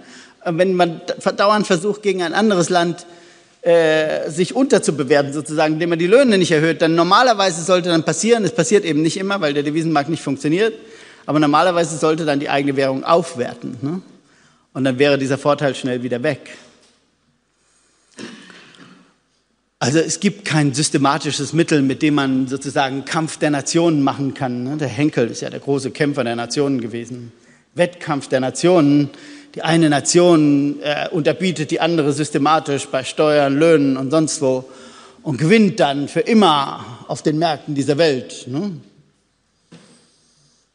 Wenn man dauernd versucht, gegen ein anderes Land äh, sich unterzubewerten, sozusagen, indem man die Löhne nicht erhöht, dann normalerweise sollte dann passieren, es passiert eben nicht immer, weil der Devisenmarkt nicht funktioniert, aber normalerweise sollte dann die eigene Währung aufwerten. Ne? Und dann wäre dieser Vorteil schnell wieder weg. Also es gibt kein systematisches Mittel, mit dem man sozusagen Kampf der Nationen machen kann. Ne? Der Henkel ist ja der große Kämpfer der Nationen gewesen. Wettkampf der Nationen. Die eine Nation äh, unterbietet die andere systematisch bei Steuern, Löhnen und sonst wo und gewinnt dann für immer auf den Märkten dieser Welt. Ne?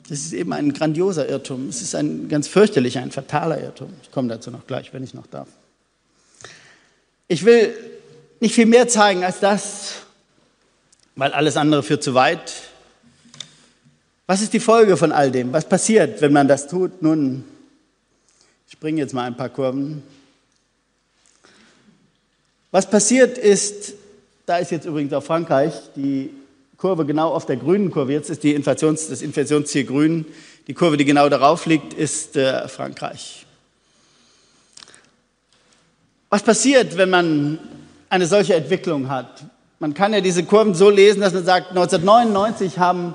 Das ist eben ein grandioser Irrtum. Es ist ein ganz fürchterlicher, ein fataler Irrtum. Ich komme dazu noch gleich, wenn ich noch darf. Ich will nicht viel mehr zeigen als das, weil alles andere führt zu weit. Was ist die Folge von all dem? Was passiert, wenn man das tut? Nun, ich springe jetzt mal ein paar Kurven. Was passiert ist, da ist jetzt übrigens auch Frankreich, die Kurve genau auf der grünen Kurve, jetzt ist die Inflations, das Inflationsziel grün, die Kurve, die genau darauf liegt, ist äh, Frankreich. Was passiert, wenn man eine solche Entwicklung hat. Man kann ja diese Kurven so lesen, dass man sagt, 1999 haben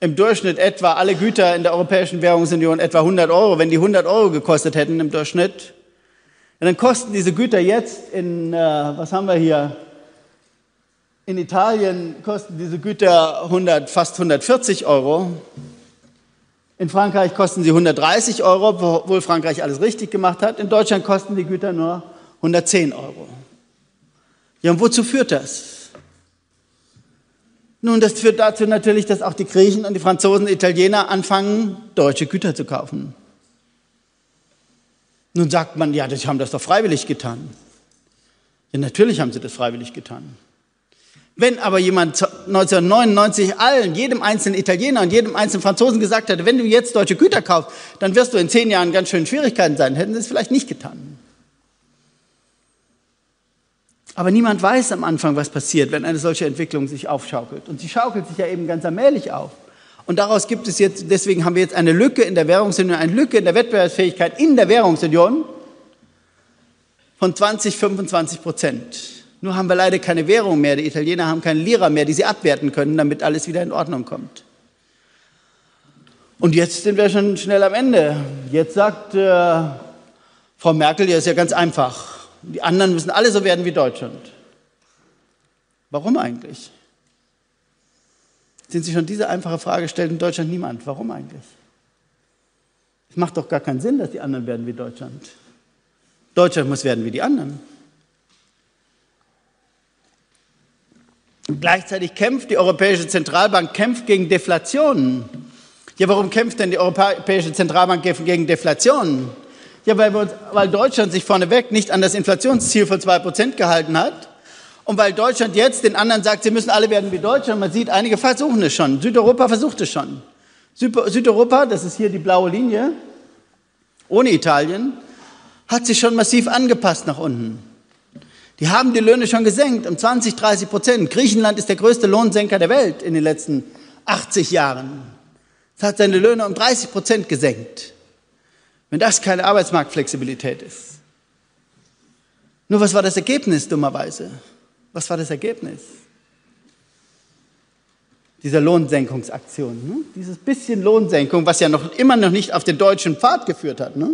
im Durchschnitt etwa alle Güter in der Europäischen Währungsunion etwa 100 Euro. Wenn die 100 Euro gekostet hätten im Durchschnitt, dann kosten diese Güter jetzt in, äh, was haben wir hier? In Italien kosten diese Güter 100, fast 140 Euro. In Frankreich kosten sie 130 Euro, obwohl Frankreich alles richtig gemacht hat. In Deutschland kosten die Güter nur 110 Euro. Ja, und wozu führt das? Nun, das führt dazu natürlich, dass auch die Griechen und die Franzosen und Italiener anfangen, deutsche Güter zu kaufen. Nun sagt man, ja, die haben das doch freiwillig getan. Ja, natürlich haben sie das freiwillig getan. Wenn aber jemand 1999 allen, jedem einzelnen Italiener und jedem einzelnen Franzosen gesagt hätte, wenn du jetzt deutsche Güter kaufst, dann wirst du in zehn Jahren ganz schön Schwierigkeiten sein, hätten sie es vielleicht nicht getan. Aber niemand weiß am Anfang, was passiert, wenn eine solche Entwicklung sich aufschaukelt. Und sie schaukelt sich ja eben ganz allmählich auf. Und daraus gibt es jetzt, deswegen haben wir jetzt eine Lücke in der Währungsunion, eine Lücke in der Wettbewerbsfähigkeit in der Währungsunion von 20, 25 Prozent. Nur haben wir leider keine Währung mehr. Die Italiener haben keine Lira mehr, die sie abwerten können, damit alles wieder in Ordnung kommt. Und jetzt sind wir schon schnell am Ende. Jetzt sagt äh, Frau Merkel, ja, ist ja ganz einfach. Die anderen müssen alle so werden wie Deutschland. Warum eigentlich? Sind Sie schon diese einfache Frage stellt in Deutschland niemand. Warum eigentlich? Es macht doch gar keinen Sinn, dass die anderen werden wie Deutschland. Deutschland muss werden wie die anderen. Gleichzeitig kämpft die Europäische Zentralbank kämpft gegen Deflationen. Ja, warum kämpft denn die Europäische Zentralbank gegen Deflationen? Ja, weil, uns, weil Deutschland sich vorneweg nicht an das Inflationsziel von 2% gehalten hat. Und weil Deutschland jetzt den anderen sagt, sie müssen alle werden wie Deutschland. Man sieht, einige versuchen es schon. Südeuropa versucht es schon. Südeuropa, das ist hier die blaue Linie, ohne Italien, hat sich schon massiv angepasst nach unten. Die haben die Löhne schon gesenkt um 20, 30 Prozent. Griechenland ist der größte Lohnsenker der Welt in den letzten 80 Jahren. Es hat seine Löhne um 30 Prozent gesenkt. Wenn das keine Arbeitsmarktflexibilität ist. Nur was war das Ergebnis dummerweise? Was war das Ergebnis? Dieser Lohnsenkungsaktion. Ne? Dieses bisschen Lohnsenkung, was ja noch immer noch nicht auf den deutschen Pfad geführt hat. Ne?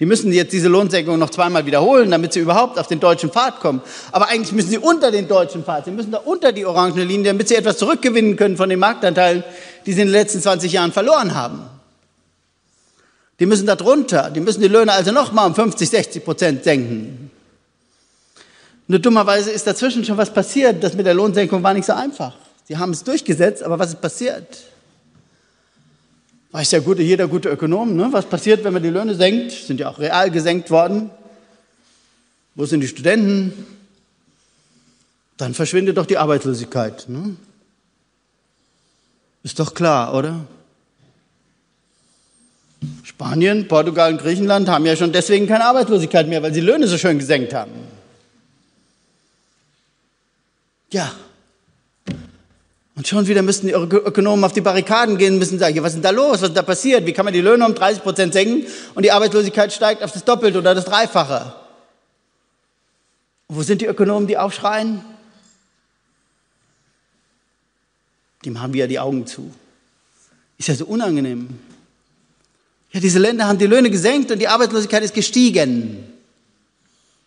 Die müssen jetzt diese Lohnsenkung noch zweimal wiederholen, damit sie überhaupt auf den deutschen Pfad kommen. Aber eigentlich müssen sie unter den deutschen Pfad, sie müssen da unter die orangene Linie, damit sie etwas zurückgewinnen können von den Marktanteilen, die sie in den letzten 20 Jahren verloren haben. Die müssen da drunter, die müssen die Löhne also nochmal um 50, 60 Prozent senken. Nur dummerweise ist dazwischen schon was passiert. Das mit der Lohnsenkung war nicht so einfach. Sie haben es durchgesetzt, aber was ist passiert? Weiß ja gute, jeder gute Ökonom, ne? was passiert, wenn man die Löhne senkt? Sind ja auch real gesenkt worden. Wo sind die Studenten? Dann verschwindet doch die Arbeitslosigkeit. Ne? Ist doch klar, oder? Spanien, Portugal und Griechenland haben ja schon deswegen keine Arbeitslosigkeit mehr, weil sie Löhne so schön gesenkt haben. Ja. Und schon wieder müssten die Ökonomen auf die Barrikaden gehen, müssen sagen, ja, was ist da los? Was ist da passiert? Wie kann man die Löhne um 30 Prozent senken und die Arbeitslosigkeit steigt auf das Doppelte oder das Dreifache? Und wo sind die Ökonomen, die aufschreien? Dem haben wir ja die Augen zu. Ist ja so unangenehm. Ja, diese Länder haben die Löhne gesenkt und die Arbeitslosigkeit ist gestiegen.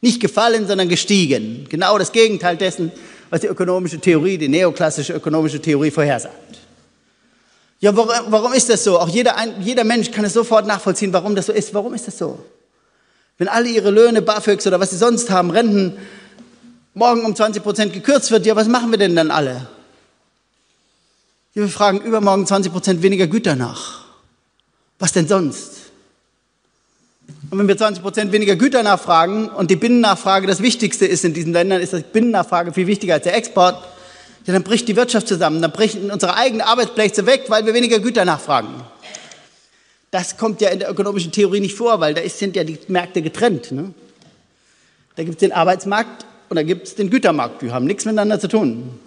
Nicht gefallen, sondern gestiegen. Genau das Gegenteil dessen, was die ökonomische Theorie, die neoklassische ökonomische Theorie vorhersagt. Ja, warum, warum ist das so? Auch jeder, jeder Mensch kann es sofort nachvollziehen, warum das so ist. Warum ist das so? Wenn alle ihre Löhne, BAföGs oder was sie sonst haben, Renten, morgen um 20 Prozent gekürzt wird, ja, was machen wir denn dann alle? Wir fragen übermorgen 20 Prozent weniger Güter nach. Was denn sonst? Und wenn wir 20 Prozent weniger Güter nachfragen und die Binnennachfrage das Wichtigste ist in diesen Ländern, ist die Binnennachfrage viel wichtiger als der Export, ja, dann bricht die Wirtschaft zusammen, dann brechen unsere eigenen Arbeitsplätze weg, weil wir weniger Güter nachfragen. Das kommt ja in der ökonomischen Theorie nicht vor, weil da sind ja die Märkte getrennt. Ne? Da gibt es den Arbeitsmarkt und da gibt es den Gütermarkt. Die haben nichts miteinander zu tun.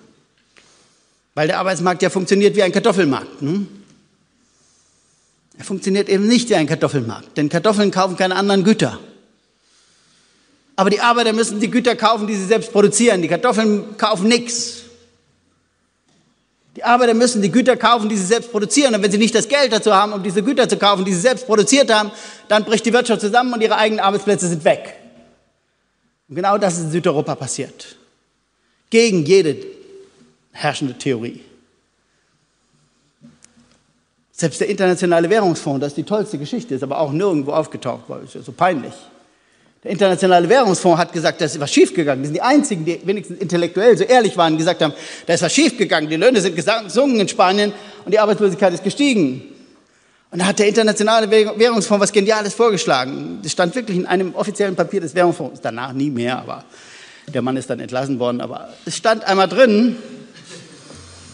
Weil der Arbeitsmarkt ja funktioniert wie ein Kartoffelmarkt. Ne? Er funktioniert eben nicht wie ein Kartoffelmarkt, denn Kartoffeln kaufen keine anderen Güter. Aber die Arbeiter müssen die Güter kaufen, die sie selbst produzieren. Die Kartoffeln kaufen nichts. Die Arbeiter müssen die Güter kaufen, die sie selbst produzieren. Und wenn sie nicht das Geld dazu haben, um diese Güter zu kaufen, die sie selbst produziert haben, dann bricht die Wirtschaft zusammen und ihre eigenen Arbeitsplätze sind weg. Und genau das ist in Südeuropa passiert. Gegen jede herrschende Theorie. Selbst der Internationale Währungsfonds, das ist die tollste Geschichte, ist aber auch nirgendwo aufgetaucht, weil es ja so peinlich. Der Internationale Währungsfonds hat gesagt, da ist was schiefgegangen. Die sind die einzigen, die wenigstens intellektuell so ehrlich waren gesagt haben, da ist was schiefgegangen. Die Löhne sind gesunken in Spanien und die Arbeitslosigkeit ist gestiegen. Und da hat der Internationale Währungsfonds was Geniales vorgeschlagen. Das stand wirklich in einem offiziellen Papier des Währungsfonds. Danach nie mehr, aber der Mann ist dann entlassen worden. Aber es stand einmal drin.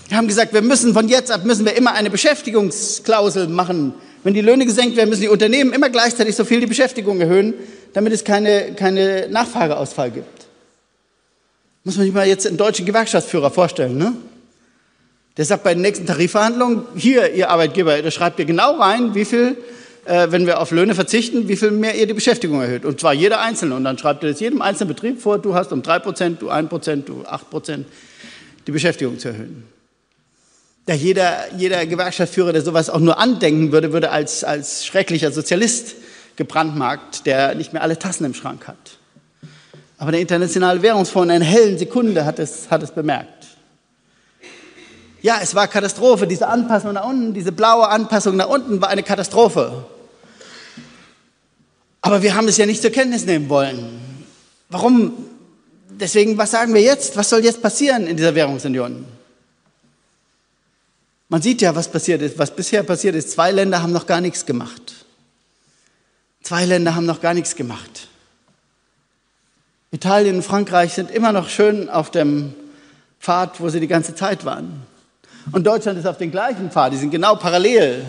Wir haben gesagt, wir müssen von jetzt ab müssen wir immer eine Beschäftigungsklausel machen. Wenn die Löhne gesenkt werden, müssen die Unternehmen immer gleichzeitig so viel die Beschäftigung erhöhen, damit es keine, keine Nachfrageausfall gibt. Muss man sich mal jetzt einen deutschen Gewerkschaftsführer vorstellen, ne? Der sagt bei den nächsten Tarifverhandlungen, hier, ihr Arbeitgeber, da schreibt ihr genau rein, wie viel, äh, wenn wir auf Löhne verzichten, wie viel mehr ihr die Beschäftigung erhöht. Und zwar jeder Einzelne. Und dann schreibt ihr das jedem einzelnen Betrieb vor, du hast um 3 Prozent, du 1 Prozent, du 8 Prozent die Beschäftigung zu erhöhen. Ja, jeder, jeder Gewerkschaftsführer, der sowas auch nur andenken würde, würde als, als schrecklicher Sozialist gebrandmarkt, der nicht mehr alle Tassen im Schrank hat. Aber der Internationale Währungsfonds in einer hellen Sekunde hat es, hat es bemerkt. Ja, es war Katastrophe. Diese Anpassung nach unten, diese blaue Anpassung nach unten war eine Katastrophe. Aber wir haben es ja nicht zur Kenntnis nehmen wollen. Warum? Deswegen, was sagen wir jetzt? Was soll jetzt passieren in dieser Währungsunion? Man sieht ja, was passiert ist, was bisher passiert ist. Zwei Länder haben noch gar nichts gemacht. Zwei Länder haben noch gar nichts gemacht. Italien und Frankreich sind immer noch schön auf dem Pfad, wo sie die ganze Zeit waren. Und Deutschland ist auf dem gleichen Pfad, die sind genau parallel.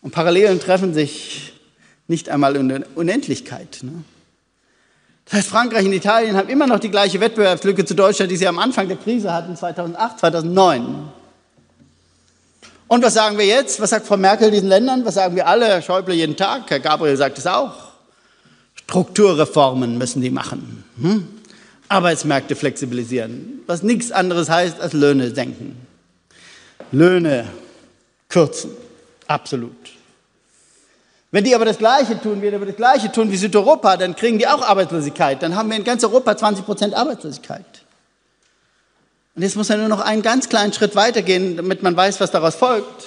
Und Parallelen treffen sich nicht einmal in der Unendlichkeit. Ne? Das heißt, Frankreich und Italien haben immer noch die gleiche Wettbewerbslücke zu Deutschland, die sie am Anfang der Krise hatten, 2008, 2009. Und was sagen wir jetzt? Was sagt Frau Merkel diesen Ländern? Was sagen wir alle? Herr Schäuble jeden Tag, Herr Gabriel sagt es auch. Strukturreformen müssen die machen. Hm? Arbeitsmärkte flexibilisieren, was nichts anderes heißt als Löhne senken. Löhne kürzen. Absolut. Wenn die aber das Gleiche tun, wir aber das Gleiche tun wie Südeuropa, dann kriegen die auch Arbeitslosigkeit. Dann haben wir in ganz Europa 20 Prozent Arbeitslosigkeit. Und jetzt muss er nur noch einen ganz kleinen Schritt weitergehen, damit man weiß, was daraus folgt.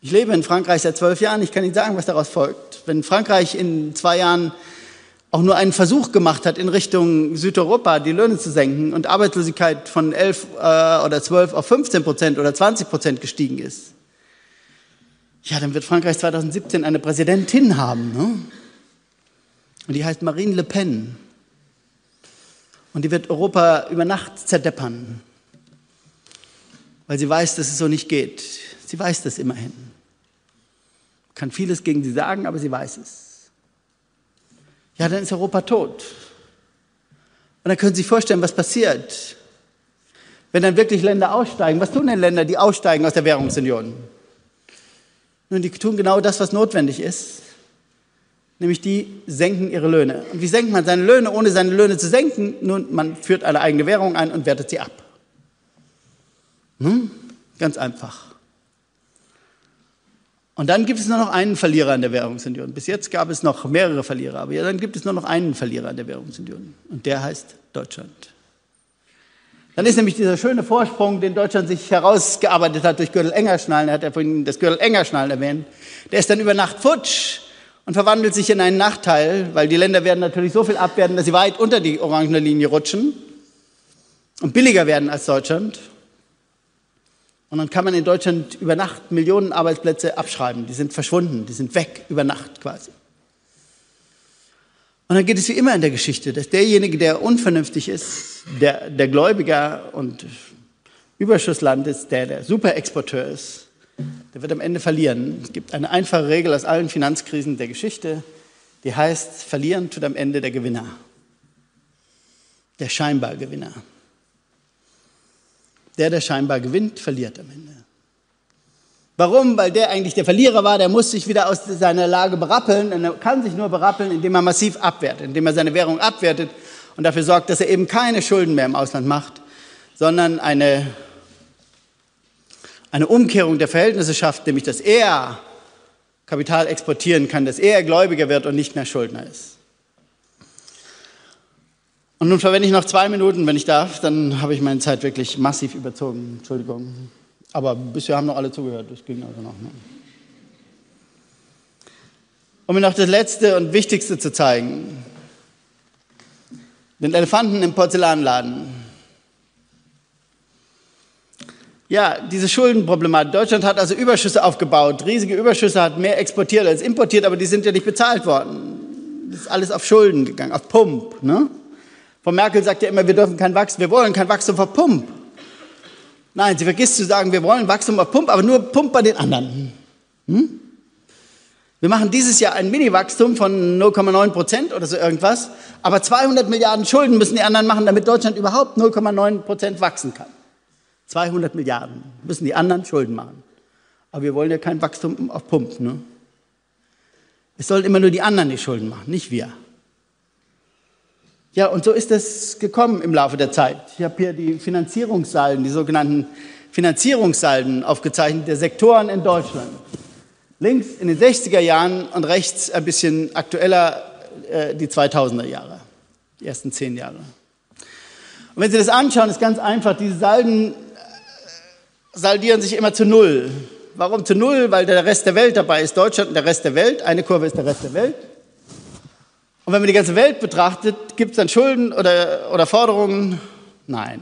Ich lebe in Frankreich seit zwölf Jahren, ich kann Ihnen sagen, was daraus folgt. Wenn Frankreich in zwei Jahren auch nur einen Versuch gemacht hat, in Richtung Südeuropa die Löhne zu senken und Arbeitslosigkeit von 11 äh, oder 12 auf 15 Prozent oder 20 Prozent gestiegen ist, Ja, dann wird Frankreich 2017 eine Präsidentin haben. Ne? Und die heißt Marine Le Pen. Und die wird Europa über Nacht zerdeppern, weil sie weiß, dass es so nicht geht. Sie weiß das immerhin. Kann vieles gegen sie sagen, aber sie weiß es. Ja, dann ist Europa tot. Und dann können Sie sich vorstellen, was passiert, wenn dann wirklich Länder aussteigen. Was tun denn Länder, die aussteigen aus der Währungsunion? Nun, die tun genau das, was notwendig ist. Nämlich die senken ihre Löhne. Und wie senkt man seine Löhne, ohne seine Löhne zu senken? Nun, man führt eine eigene Währung ein und wertet sie ab. Hm? Ganz einfach. Und dann gibt es nur noch einen Verlierer in der Währungsunion. Bis jetzt gab es noch mehrere Verlierer, aber dann gibt es nur noch einen Verlierer in der Währungsunion. Und der heißt Deutschland. Dann ist nämlich dieser schöne Vorsprung, den Deutschland sich herausgearbeitet hat durch Gürtel-Engerschnallen, er hat ja vorhin das Gürtel-Engerschnallen erwähnt, der ist dann über Nacht futsch und verwandelt sich in einen Nachteil, weil die Länder werden natürlich so viel abwerten, dass sie weit unter die orangene Linie rutschen und billiger werden als Deutschland. Und dann kann man in Deutschland über Nacht Millionen Arbeitsplätze abschreiben. Die sind verschwunden, die sind weg über Nacht quasi. Und dann geht es wie immer in der Geschichte, dass derjenige, der unvernünftig ist, der, der Gläubiger und Überschussland ist, der der Superexporteur ist, der wird am Ende verlieren. Es gibt eine einfache Regel aus allen Finanzkrisen der Geschichte, die heißt, verlieren tut am Ende der Gewinner. Der scheinbar Gewinner. Der, der scheinbar gewinnt, verliert am Ende. Warum? Weil der eigentlich der Verlierer war, der muss sich wieder aus seiner Lage berappeln und er kann sich nur berappeln, indem er massiv abwertet, indem er seine Währung abwertet und dafür sorgt, dass er eben keine Schulden mehr im Ausland macht, sondern eine, eine Umkehrung der Verhältnisse schafft, nämlich dass er Kapital exportieren kann, dass er Gläubiger wird und nicht mehr Schuldner ist. Und nun verwende ich noch zwei Minuten, wenn ich darf, dann habe ich meine Zeit wirklich massiv überzogen. Entschuldigung. Aber bisher haben noch alle zugehört, das ging also noch. Ne? Um mir noch das Letzte und Wichtigste zu zeigen. Den Elefanten im Porzellanladen. Ja, diese Schuldenproblematik. Deutschland hat also Überschüsse aufgebaut, riesige Überschüsse, hat mehr exportiert als importiert, aber die sind ja nicht bezahlt worden. Das ist alles auf Schulden gegangen, auf Pump. Ne? Frau Merkel sagt ja immer, wir dürfen kein Wachstum, wir wollen kein Wachstum auf Pump. Nein, sie vergisst zu sagen, wir wollen Wachstum auf Pump, aber nur Pump bei den anderen. Hm? Wir machen dieses Jahr ein Mini-Wachstum von 0,9 Prozent oder so irgendwas, aber 200 Milliarden Schulden müssen die anderen machen, damit Deutschland überhaupt 0,9 Prozent wachsen kann. 200 Milliarden müssen die anderen Schulden machen. Aber wir wollen ja kein Wachstum auf Pump. Ne? Es sollen immer nur die anderen die Schulden machen, nicht wir. Ja, und so ist es gekommen im Laufe der Zeit. Ich habe hier die Finanzierungssalden, die sogenannten Finanzierungssalden aufgezeichnet der Sektoren in Deutschland. Links in den 60er Jahren und rechts ein bisschen aktueller äh, die 2000er Jahre, die ersten zehn Jahre. Und wenn Sie das anschauen, ist ganz einfach, diese Salden saldieren sich immer zu Null. Warum zu Null? Weil der Rest der Welt dabei ist, Deutschland und der Rest der Welt. Eine Kurve ist der Rest der Welt. Und wenn man die ganze Welt betrachtet, gibt es dann Schulden oder, oder Forderungen? Nein.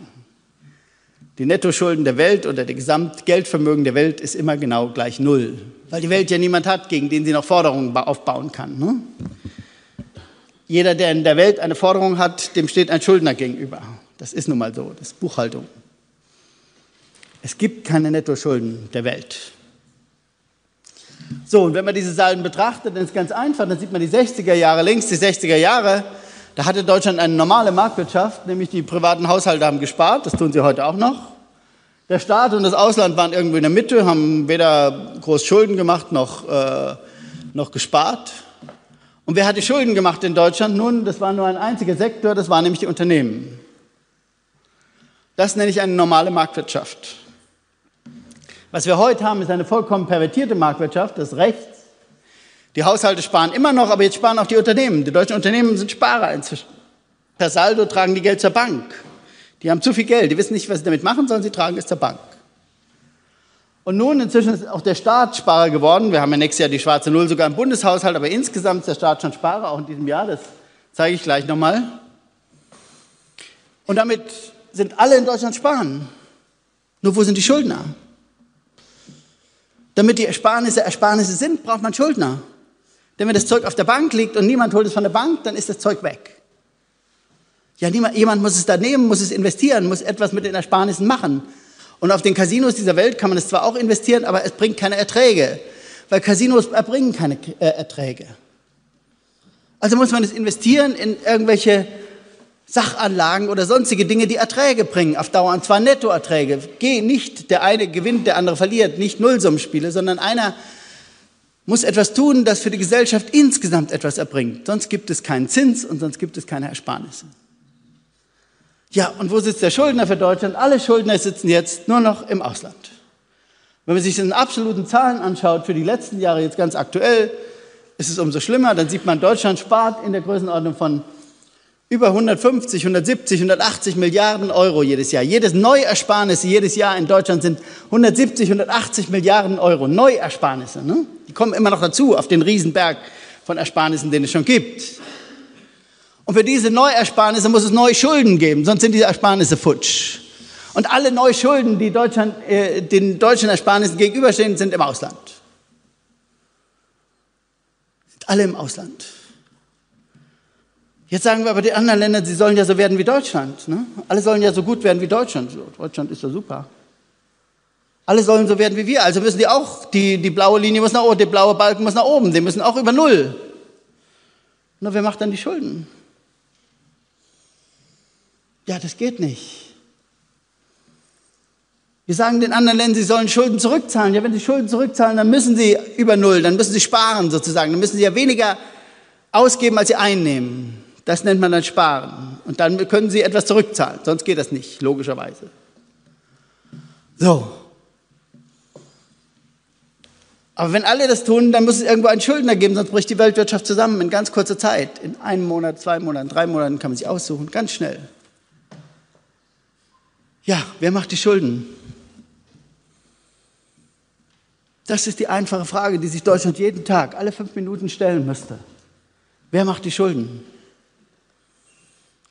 Die Nettoschulden der Welt oder der Gesamtgeldvermögen der Welt ist immer genau gleich Null, weil die Welt ja niemand hat, gegen den sie noch Forderungen aufbauen kann. Ne? Jeder, der in der Welt eine Forderung hat, dem steht ein Schuldner gegenüber. Das ist nun mal so, das ist Buchhaltung. Es gibt keine Nettoschulden der Welt. So, und wenn man diese Salden betrachtet, dann ist es ganz einfach, dann sieht man die 60er Jahre links, die 60er Jahre, da hatte Deutschland eine normale Marktwirtschaft, nämlich die privaten Haushalte haben gespart, das tun sie heute auch noch. Der Staat und das Ausland waren irgendwo in der Mitte, haben weder groß Schulden gemacht noch, äh, noch gespart. Und wer hat die Schulden gemacht in Deutschland? Nun, das war nur ein einziger Sektor, das waren nämlich die Unternehmen. Das nenne ich eine normale Marktwirtschaft. Was wir heute haben, ist eine vollkommen pervertierte Marktwirtschaft des Rechts. Die Haushalte sparen immer noch, aber jetzt sparen auch die Unternehmen. Die deutschen Unternehmen sind Sparer inzwischen. Per Saldo tragen die Geld zur Bank. Die haben zu viel Geld, die wissen nicht, was sie damit machen, sondern sie tragen es zur Bank. Und nun inzwischen ist auch der Staat Sparer geworden. Wir haben ja nächstes Jahr die schwarze Null sogar im Bundeshaushalt, aber insgesamt ist der Staat schon Sparer, auch in diesem Jahr. Das zeige ich gleich nochmal. Und damit sind alle in Deutschland sparen. Nur wo sind die Schuldner? Damit die Ersparnisse Ersparnisse sind, braucht man Schuldner. Denn wenn das Zeug auf der Bank liegt und niemand holt es von der Bank, dann ist das Zeug weg. Ja, niemand, jemand muss es da nehmen, muss es investieren, muss etwas mit den Ersparnissen machen. Und auf den Casinos dieser Welt kann man es zwar auch investieren, aber es bringt keine Erträge, weil Casinos erbringen keine äh, Erträge. Also muss man es investieren in irgendwelche Sachanlagen oder sonstige Dinge, die Erträge bringen, auf Dauer, und zwar Nettoerträge. Geh nicht, der eine gewinnt, der andere verliert, nicht Nullsummenspiele, sondern einer muss etwas tun, das für die Gesellschaft insgesamt etwas erbringt. Sonst gibt es keinen Zins und sonst gibt es keine Ersparnisse. Ja, und wo sitzt der Schuldner für Deutschland? Alle Schuldner sitzen jetzt nur noch im Ausland. Wenn man sich in absoluten Zahlen anschaut, für die letzten Jahre jetzt ganz aktuell, ist es umso schlimmer. Dann sieht man, Deutschland spart in der Größenordnung von über 150, 170, 180 Milliarden Euro jedes Jahr. Jedes Neuersparnisse jedes Jahr in Deutschland sind 170, 180 Milliarden Euro Neuersparnisse. Ne? Die kommen immer noch dazu auf den Riesenberg von Ersparnissen, den es schon gibt. Und für diese Neuersparnisse muss es neue Schulden geben, sonst sind diese Ersparnisse futsch. Und alle Neuschulden, die Deutschland, äh, den deutschen Ersparnissen gegenüberstehen, sind im Ausland. Sind alle im Ausland. Jetzt sagen wir aber den anderen Ländern, sie sollen ja so werden wie Deutschland. Ne? Alle sollen ja so gut werden wie Deutschland. Deutschland ist ja super. Alle sollen so werden wie wir. Also müssen die auch, die, die blaue Linie muss nach oben, der blaue Balken muss nach oben. Die müssen auch über Null. Nur wer macht dann die Schulden? Ja, das geht nicht. Wir sagen den anderen Ländern, sie sollen Schulden zurückzahlen. Ja, wenn sie Schulden zurückzahlen, dann müssen sie über Null, dann müssen sie sparen sozusagen. Dann müssen sie ja weniger ausgeben, als sie einnehmen. Das nennt man dann Sparen. Und dann können sie etwas zurückzahlen. Sonst geht das nicht, logischerweise. So. Aber wenn alle das tun, dann muss es irgendwo einen Schuldner geben, sonst bricht die Weltwirtschaft zusammen in ganz kurzer Zeit. In einem Monat, zwei Monaten, drei Monaten kann man sich aussuchen, ganz schnell. Ja, wer macht die Schulden? Das ist die einfache Frage, die sich Deutschland jeden Tag, alle fünf Minuten stellen müsste. Wer macht die Schulden?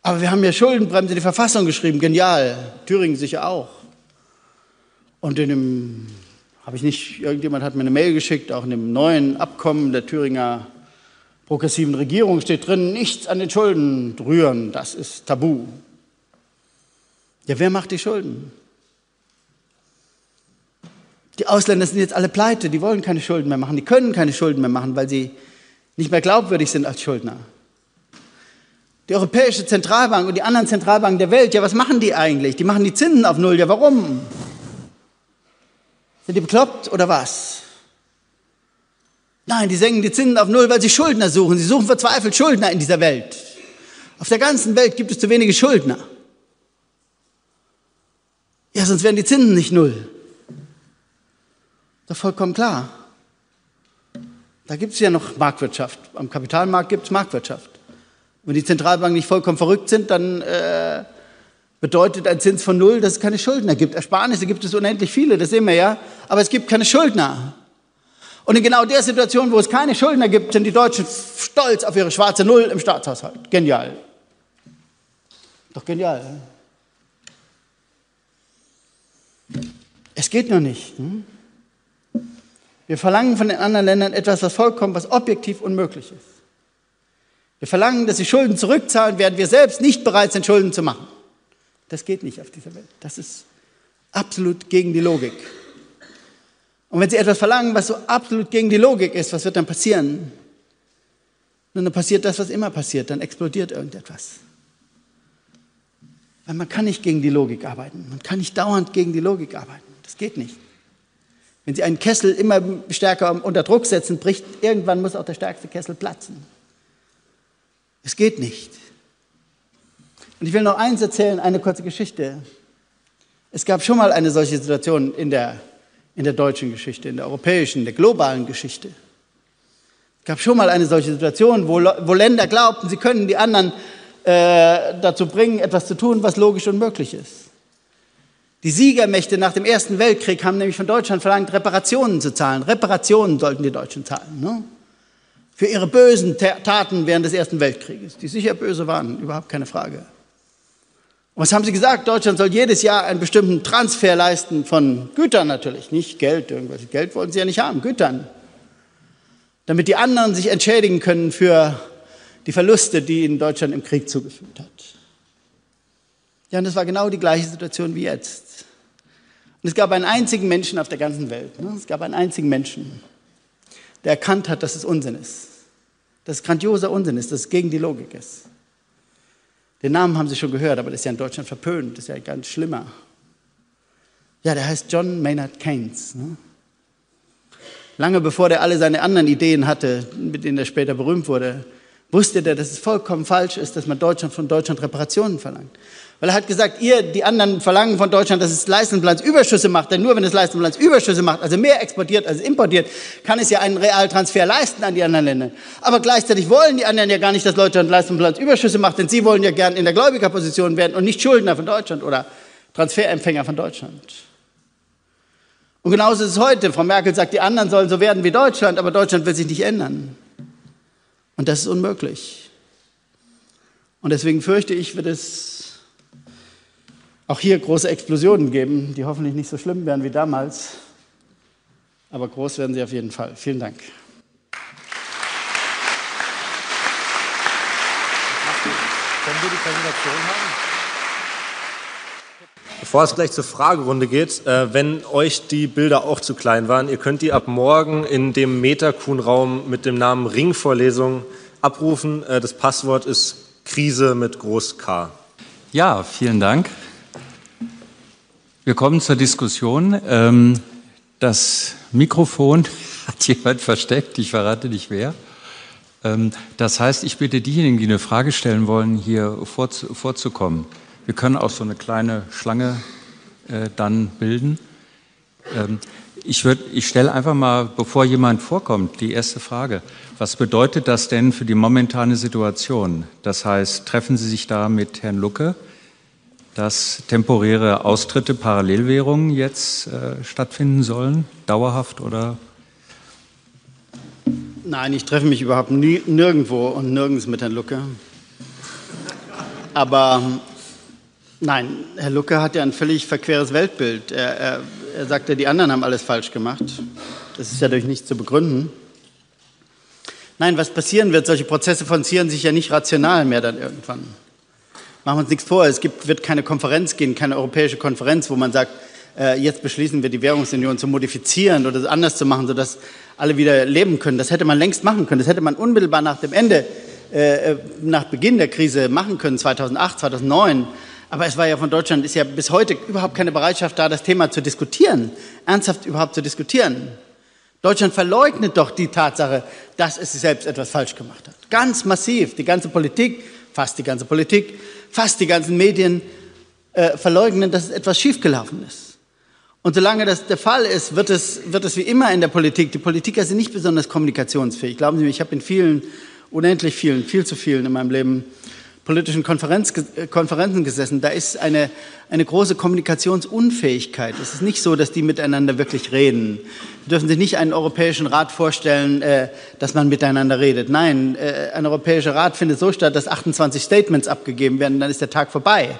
Aber wir haben ja Schuldenbremse in die Verfassung geschrieben, genial. Thüringen sicher auch. Und in dem, habe ich nicht, irgendjemand hat mir eine Mail geschickt, auch in dem neuen Abkommen der Thüringer progressiven Regierung steht drin, nichts an den Schulden rühren, das ist tabu. Ja, wer macht die Schulden? Die Ausländer sind jetzt alle pleite, die wollen keine Schulden mehr machen, die können keine Schulden mehr machen, weil sie nicht mehr glaubwürdig sind als Schuldner. Die Europäische Zentralbank und die anderen Zentralbanken der Welt, ja, was machen die eigentlich? Die machen die Zinsen auf Null, ja, warum? Sind die bekloppt oder was? Nein, die senken die Zinsen auf Null, weil sie Schuldner suchen. Sie suchen verzweifelt Schuldner in dieser Welt. Auf der ganzen Welt gibt es zu wenige Schuldner. Ja, sonst wären die Zinsen nicht null. Doch vollkommen klar. Da gibt es ja noch Marktwirtschaft. Am Kapitalmarkt gibt es Marktwirtschaft. Wenn die Zentralbanken nicht vollkommen verrückt sind, dann äh, bedeutet ein Zins von null, dass es keine Schuldner gibt. Ersparnisse gibt es unendlich viele, das sehen wir ja, aber es gibt keine Schuldner. Und in genau der Situation, wo es keine Schuldner gibt, sind die Deutschen stolz auf ihre schwarze Null im Staatshaushalt. Genial. Doch genial. Es geht nur nicht. Hm? Wir verlangen von den anderen Ländern etwas, was vollkommen, was objektiv unmöglich ist. Wir verlangen, dass sie Schulden zurückzahlen, während wir selbst nicht bereit sind, Schulden zu machen. Das geht nicht auf dieser Welt. Das ist absolut gegen die Logik. Und wenn sie etwas verlangen, was so absolut gegen die Logik ist, was wird dann passieren? Nun, dann passiert das, was immer passiert, dann explodiert irgendetwas. Weil man kann nicht gegen die Logik arbeiten. Man kann nicht dauernd gegen die Logik arbeiten. Das geht nicht. Wenn Sie einen Kessel immer stärker unter Druck setzen, bricht irgendwann muss auch der stärkste Kessel platzen. Es geht nicht. Und ich will noch eins erzählen, eine kurze Geschichte. Es gab schon mal eine solche Situation in der, in der deutschen Geschichte, in der europäischen, in der globalen Geschichte. Es gab schon mal eine solche Situation, wo, wo Länder glaubten, sie können die anderen äh, dazu bringen, etwas zu tun, was logisch unmöglich ist. Die Siegermächte nach dem Ersten Weltkrieg haben nämlich von Deutschland verlangt, Reparationen zu zahlen. Reparationen sollten die Deutschen zahlen. Ne? Für ihre bösen Taten während des Ersten Weltkrieges, die sicher böse waren, überhaupt keine Frage. Und was haben sie gesagt? Deutschland soll jedes Jahr einen bestimmten Transfer leisten von Gütern natürlich, nicht Geld, irgendwas. Geld wollen sie ja nicht haben, Gütern. Damit die anderen sich entschädigen können für die Verluste, die ihnen Deutschland im Krieg zugefügt hat. Ja, und das war genau die gleiche Situation wie jetzt. Und es gab einen einzigen Menschen auf der ganzen Welt. Ne? Es gab einen einzigen Menschen, der erkannt hat, dass es Unsinn ist. Dass es grandioser Unsinn ist, dass es gegen die Logik ist. Den Namen haben Sie schon gehört, aber das ist ja in Deutschland verpönt, das ist ja ganz schlimmer. Ja, der heißt John Maynard Keynes. Ne? Lange bevor der alle seine anderen Ideen hatte, mit denen er später berühmt wurde, wusste der, dass es vollkommen falsch ist, dass man Deutschland von Deutschland Reparationen verlangt. Weil er hat gesagt, ihr, die anderen verlangen von Deutschland, dass es Leistungsbilanzüberschüsse macht, denn nur wenn es Leistungsbilanzüberschüsse macht, also mehr exportiert als importiert, kann es ja einen Realtransfer leisten an die anderen Länder. Aber gleichzeitig wollen die anderen ja gar nicht, dass Deutschland Leistungsbilanzüberschüsse macht, denn sie wollen ja gern in der Gläubigerposition werden und nicht Schuldner von Deutschland oder Transferempfänger von Deutschland. Und genauso ist es heute. Frau Merkel sagt, die anderen sollen so werden wie Deutschland, aber Deutschland will sich nicht ändern. Und das ist unmöglich. Und deswegen fürchte ich, wird es auch hier große Explosionen geben, die hoffentlich nicht so schlimm werden wie damals. Aber groß werden sie auf jeden Fall. Vielen Dank. Können wir die Präsentation haben? Bevor es gleich zur Fragerunde geht, äh, wenn euch die Bilder auch zu klein waren, ihr könnt die ab morgen in dem Metakun-Raum mit dem Namen Ringvorlesung abrufen. Äh, das Passwort ist Krise mit Groß K. Ja, vielen Dank. Wir kommen zur Diskussion. Ähm, das Mikrofon [LAUGHS] hat jemand versteckt, ich verrate nicht wer. Ähm, das heißt, ich bitte diejenigen, die eine Frage stellen wollen, hier vorzukommen. Wir können auch so eine kleine Schlange äh, dann bilden. Ähm, ich, ich stelle einfach mal, bevor jemand vorkommt, die erste Frage. Was bedeutet das denn für die momentane Situation? Das heißt, treffen Sie sich da mit Herrn Lucke? dass temporäre Austritte Parallelwährungen jetzt äh, stattfinden sollen, dauerhaft oder? Nein, ich treffe mich überhaupt nie, nirgendwo und nirgends mit Herrn Lucke. Aber nein, Herr Lucke hat ja ein völlig verqueres Weltbild. Er, er, er sagt die anderen haben alles falsch gemacht. Das ist ja durch nichts zu begründen. Nein, was passieren wird, solche Prozesse forcieren sich ja nicht rational mehr dann irgendwann. Machen wir uns nichts vor, es gibt, wird keine Konferenz gehen, keine europäische Konferenz, wo man sagt, äh, jetzt beschließen wir die Währungsunion zu modifizieren oder anders zu machen, sodass alle wieder leben können. Das hätte man längst machen können. Das hätte man unmittelbar nach dem Ende, äh, äh nach Beginn der Krise machen können, 2008, 2009. Aber es war ja von Deutschland, ist ja bis heute überhaupt keine Bereitschaft da, das Thema zu diskutieren, ernsthaft überhaupt zu diskutieren. Deutschland verleugnet doch die Tatsache, dass es selbst etwas falsch gemacht hat. Ganz massiv. Die ganze Politik, fast die ganze Politik, fast die ganzen Medien äh, verleugnen, dass etwas schiefgelaufen ist. Und solange das der Fall ist, wird es, wird es wie immer in der Politik, die Politiker sind nicht besonders kommunikationsfähig. Glauben Sie mir, ich habe in vielen, unendlich vielen, viel zu vielen in meinem Leben politischen Konferenz, äh, Konferenzen gesessen. Da ist eine, eine große Kommunikationsunfähigkeit. Es ist nicht so, dass die miteinander wirklich reden. Sie dürfen sich nicht einen Europäischen Rat vorstellen, äh, dass man miteinander redet. Nein, äh, ein Europäischer Rat findet so statt, dass 28 Statements abgegeben werden, dann ist der Tag vorbei.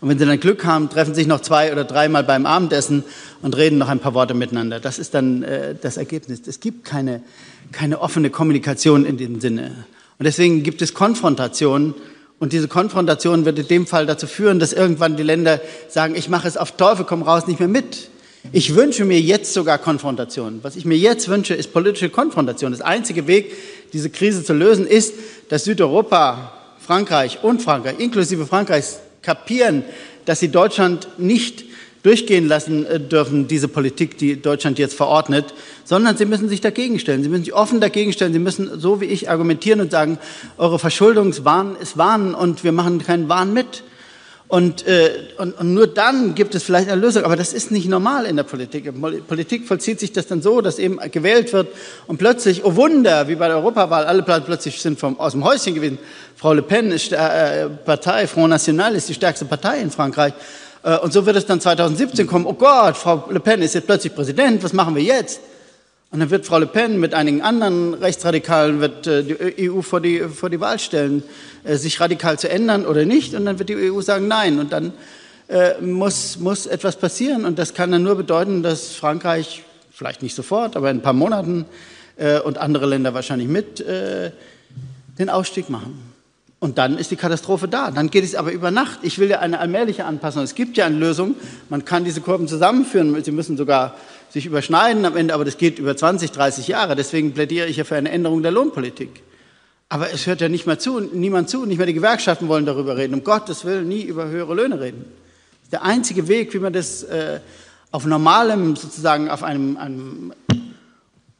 Und wenn Sie dann Glück haben, treffen sich noch zwei oder dreimal beim Abendessen und reden noch ein paar Worte miteinander. Das ist dann äh, das Ergebnis. Es gibt keine, keine offene Kommunikation in dem Sinne. Und deswegen gibt es Konfrontationen und diese Konfrontation wird in dem Fall dazu führen, dass irgendwann die Länder sagen, ich mache es auf Teufel komm raus nicht mehr mit. Ich wünsche mir jetzt sogar Konfrontation. Was ich mir jetzt wünsche, ist politische Konfrontation. Das einzige Weg, diese Krise zu lösen, ist, dass Südeuropa, Frankreich und Frankreich, inklusive Frankreichs, kapieren, dass sie Deutschland nicht durchgehen lassen äh, dürfen, diese Politik, die Deutschland jetzt verordnet, sondern sie müssen sich dagegen stellen. Sie müssen sich offen dagegen stellen. Sie müssen, so wie ich, argumentieren und sagen, eure Verschuldungswahn ist Wahn und wir machen keinen Wahn mit. Und, äh, und, und nur dann gibt es vielleicht eine Lösung. Aber das ist nicht normal in der Politik. In Politik vollzieht sich das dann so, dass eben gewählt wird und plötzlich, oh Wunder, wie bei der Europawahl, alle plötzlich sind vom, aus dem Häuschen gewesen. Frau Le Pen ist äh, Partei, Front National ist die stärkste Partei in Frankreich. Äh, und so wird es dann 2017 kommen, oh Gott, Frau Le Pen ist jetzt plötzlich Präsident, was machen wir jetzt? Und dann wird Frau Le Pen mit einigen anderen Rechtsradikalen wird äh, die EU vor die, vor die Wahl stellen, äh, sich radikal zu ändern oder nicht. Und dann wird die EU sagen Nein. Und dann muss, muss etwas passieren. Und das kann dann nur bedeuten, dass Frankreich, vielleicht nicht sofort, aber in ein paar Monaten äh, und andere Länder wahrscheinlich mit, äh, den Ausstieg machen. Und dann ist die Katastrophe da. Dann geht es aber über Nacht. Ich will ja eine allmähliche Anpassung. Es gibt ja eine Lösung. Man kann diese Kurven zusammenführen. Sie müssen sogar sich überschneiden am Ende, aber das geht über 20, 30 Jahre. Deswegen plädiere ich ja für eine Änderung der Lohnpolitik. Aber es hört ja nicht mehr zu, niemand zu, nicht mehr die Gewerkschaften wollen darüber reden. Um Gottes Willen nie über höhere Löhne reden. Das ist der einzige Weg, wie man das äh, auf normalem, sozusagen auf einem, einem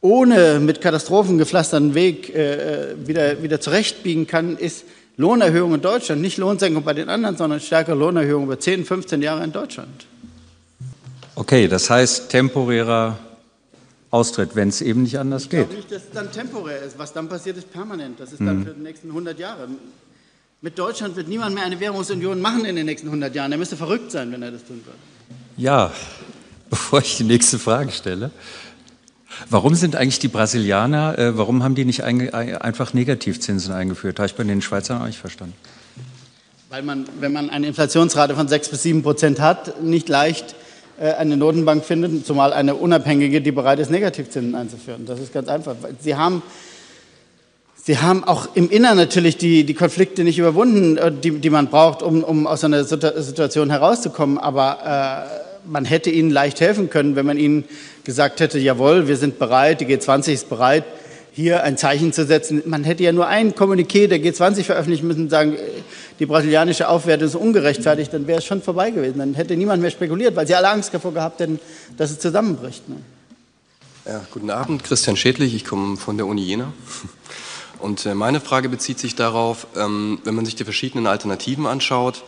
ohne mit Katastrophen gepflasterten Weg äh, äh wieder, wieder zurechtbiegen kann, ist Lohnerhöhung in Deutschland, nicht Lohnsenkung bei den anderen, sondern stärkere Lohnerhöhung über 10, 15 Jahre in Deutschland. Okay, das heißt temporärer Austritt, wenn es eben nicht anders ich geht. Ich glaube nicht, dass es dann temporär ist. Was dann passiert, ist permanent. Das ist dann mhm. für die nächsten 100 Jahre. Mit Deutschland wird niemand mehr eine Währungsunion machen in den nächsten 100 Jahren. Er müsste verrückt sein, wenn er das tun würde. Ja, [LAUGHS] bevor ich die nächste Frage stelle. Warum sind eigentlich die Brasilianer, äh, warum haben die nicht ein, einfach Negativzinsen eingeführt? Habe ich bei den Schweizern auch nicht verstanden. Weil man, wenn man eine Inflationsrate von 6 bis 7 Prozent hat, nicht leicht äh, eine Notenbank findet, zumal eine unabhängige, die bereit ist, Negativzinsen einzuführen. Das ist ganz einfach. Sie haben, Sie haben auch im Inneren natürlich die, die Konflikte nicht überwunden, äh, die, die man braucht, um, um aus einer Situation herauszukommen. Aber äh, man hätte ihnen leicht helfen können, wenn man ihnen gesagt hätte, jawohl, wir sind bereit, die G20 ist bereit, hier ein Zeichen zu setzen. Man hätte ja nur ein Kommuniqué der G20 veröffentlichen müssen und sagen, die brasilianische Aufwertung ist ungerechtfertigt, dann wäre es schon vorbei gewesen. Dann hätte niemand mehr spekuliert, weil sie alle Angst davor gehabt hätten, dass es zusammenbricht. Ne? Ja, guten Abend, Christian Schädlich, ich komme von der Uni Jena. Und äh, meine Frage bezieht sich darauf, ähm, wenn man sich die verschiedenen Alternativen anschaut,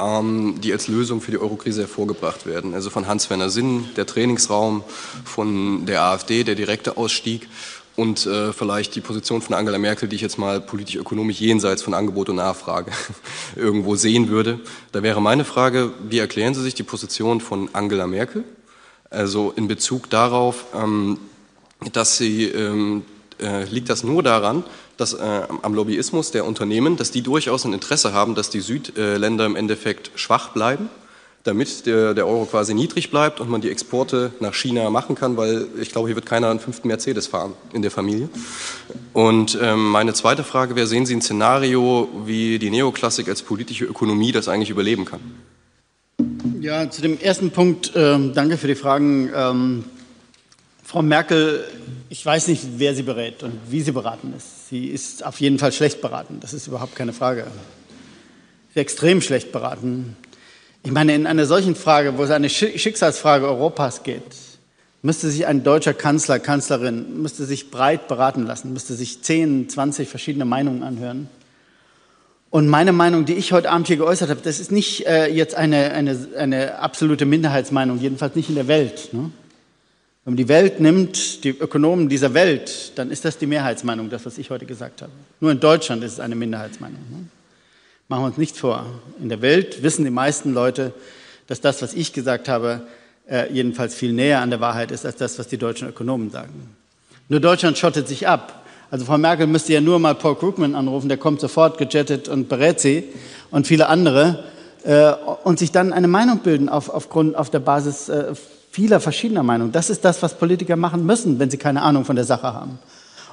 die als Lösung für die Eurokrise hervorgebracht werden. Also von Hans-Werner Sinn, der Trainingsraum, von der AfD, der direkte Ausstieg und äh, vielleicht die Position von Angela Merkel, die ich jetzt mal politisch-ökonomisch jenseits von Angebot und Nachfrage [LAUGHS] irgendwo sehen würde. Da wäre meine Frage, wie erklären Sie sich die Position von Angela Merkel? Also in Bezug darauf, ähm, dass sie, ähm, äh, liegt das nur daran, dass, äh, am Lobbyismus der Unternehmen, dass die durchaus ein Interesse haben, dass die Südländer im Endeffekt schwach bleiben, damit der, der Euro quasi niedrig bleibt und man die Exporte nach China machen kann, weil ich glaube, hier wird keiner einen fünften Mercedes fahren in der Familie. Und ähm, meine zweite Frage wäre, sehen Sie ein Szenario, wie die Neoklassik als politische Ökonomie das eigentlich überleben kann? Ja, zu dem ersten Punkt, äh, danke für die Fragen. Ähm, Frau Merkel, ich weiß nicht, wer sie berät und wie sie beraten ist. Sie ist auf jeden Fall schlecht beraten, das ist überhaupt keine Frage. Sie ist extrem schlecht beraten. Ich meine, in einer solchen Frage, wo es eine Schicksalsfrage Europas geht, müsste sich ein deutscher Kanzler, Kanzlerin, müsste sich breit beraten lassen, müsste sich 10, 20 verschiedene Meinungen anhören. Und meine Meinung, die ich heute Abend hier geäußert habe, das ist nicht äh, jetzt eine, eine, eine absolute Minderheitsmeinung, jedenfalls nicht in der Welt. Ne? Wenn man die Welt nimmt, die Ökonomen dieser Welt, dann ist das die Mehrheitsmeinung, das, was ich heute gesagt habe. Nur in Deutschland ist es eine Minderheitsmeinung. Ne? Machen wir uns nichts vor. In der Welt wissen die meisten Leute, dass das, was ich gesagt habe, äh, jedenfalls viel näher an der Wahrheit ist als das, was die deutschen Ökonomen sagen. Nur Deutschland schottet sich ab. Also Frau Merkel müsste ja nur mal Paul Krugman anrufen, der kommt sofort gejettet und berät sie und viele andere äh, und sich dann eine Meinung bilden auf, aufgrund, auf der Basis äh, vieler verschiedener Meinungen. Das ist das, was Politiker machen müssen, wenn sie keine Ahnung von der Sache haben.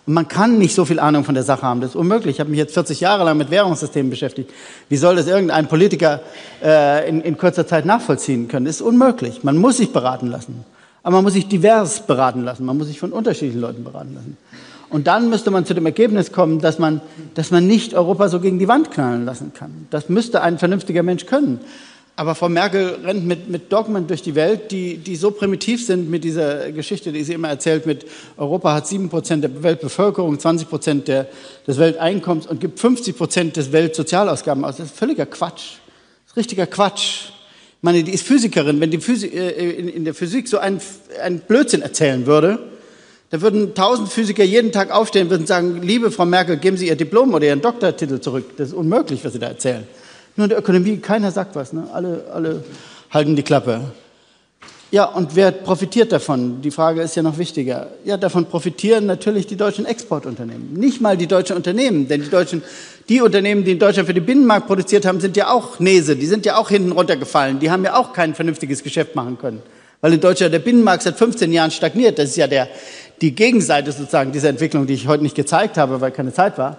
Und man kann nicht so viel Ahnung von der Sache haben. Das ist unmöglich. Ich habe mich jetzt 40 Jahre lang mit Währungssystemen beschäftigt. Wie soll das irgendein Politiker äh, in, in kurzer Zeit nachvollziehen können? Das ist unmöglich. Man muss sich beraten lassen. Aber man muss sich divers beraten lassen. Man muss sich von unterschiedlichen Leuten beraten lassen. Und dann müsste man zu dem Ergebnis kommen, dass man, dass man nicht Europa so gegen die Wand knallen lassen kann. Das müsste ein vernünftiger Mensch können. Aber Frau Merkel rennt mit, mit Dogmen durch die Welt, die, die so primitiv sind mit dieser Geschichte, die sie immer erzählt mit Europa hat sieben Prozent der Weltbevölkerung, 20 Prozent des Welteinkommens und gibt 50 Prozent des Weltsozialausgaben aus. Das ist völliger Quatsch. Das ist richtiger Quatsch. Ich meine, die ist Physikerin. Wenn die Physik, äh, in, in der Physik so ein, ein Blödsinn erzählen würde, da würden tausend Physiker jeden Tag aufstehen und sagen, liebe Frau Merkel, geben Sie Ihr Diplom oder Ihren Doktortitel zurück. Das ist unmöglich, was Sie da erzählen. Nur in der Ökonomie, keiner sagt was. Ne? Alle, alle halten die Klappe. Ja, und wer profitiert davon? Die Frage ist ja noch wichtiger. Ja, davon profitieren natürlich die deutschen Exportunternehmen. Nicht mal die deutschen Unternehmen, denn die deutschen, die Unternehmen, die in Deutschland für den Binnenmarkt produziert haben, sind ja auch Nese, die sind ja auch hinten runtergefallen. Die haben ja auch kein vernünftiges Geschäft machen können. Weil in Deutschland der Binnenmarkt seit 15 Jahren stagniert. Das ist ja der, die Gegenseite sozusagen dieser Entwicklung, die ich heute nicht gezeigt habe, weil keine Zeit war.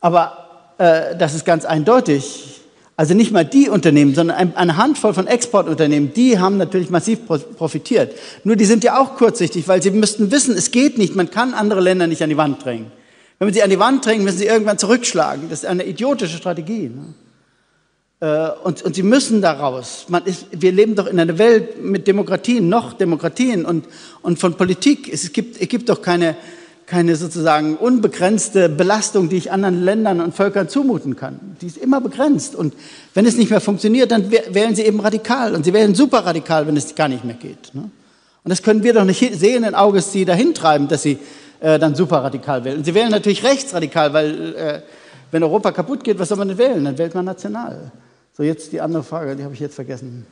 Aber äh, das ist ganz eindeutig. Also nicht mal die Unternehmen, sondern eine Handvoll von Exportunternehmen, die haben natürlich massiv profitiert. Nur die sind ja auch kurzsichtig, weil sie müssten wissen, es geht nicht, man kann andere Länder nicht an die Wand drängen. Wenn man sie an die Wand drängt, müssen sie irgendwann zurückschlagen. Das ist eine idiotische Strategie. Ne? Äh, und, und sie müssen daraus. Ist, wir leben doch in einer Welt mit Demokratien, noch Demokratien und, und von Politik. Es gibt, es gibt doch keine, keine sozusagen unbegrenzte Belastung, die ich anderen Ländern und Völkern zumuten kann. Die ist immer begrenzt. Und wenn es nicht mehr funktioniert, dann wählen sie eben radikal. Und sie wählen super radikal, wenn es gar nicht mehr geht. Ne? Und das können wir doch nicht [LAUGHS] sehenden Auges sie dahin treiben, dass sie äh, dann super radikal wählen. Und sie wählen natürlich rechtsradikal, weil äh, wenn Europa kaputt geht, was soll man denn wählen? Dann wählt man national. So, jetzt die andere Frage, die habe ich jetzt vergessen.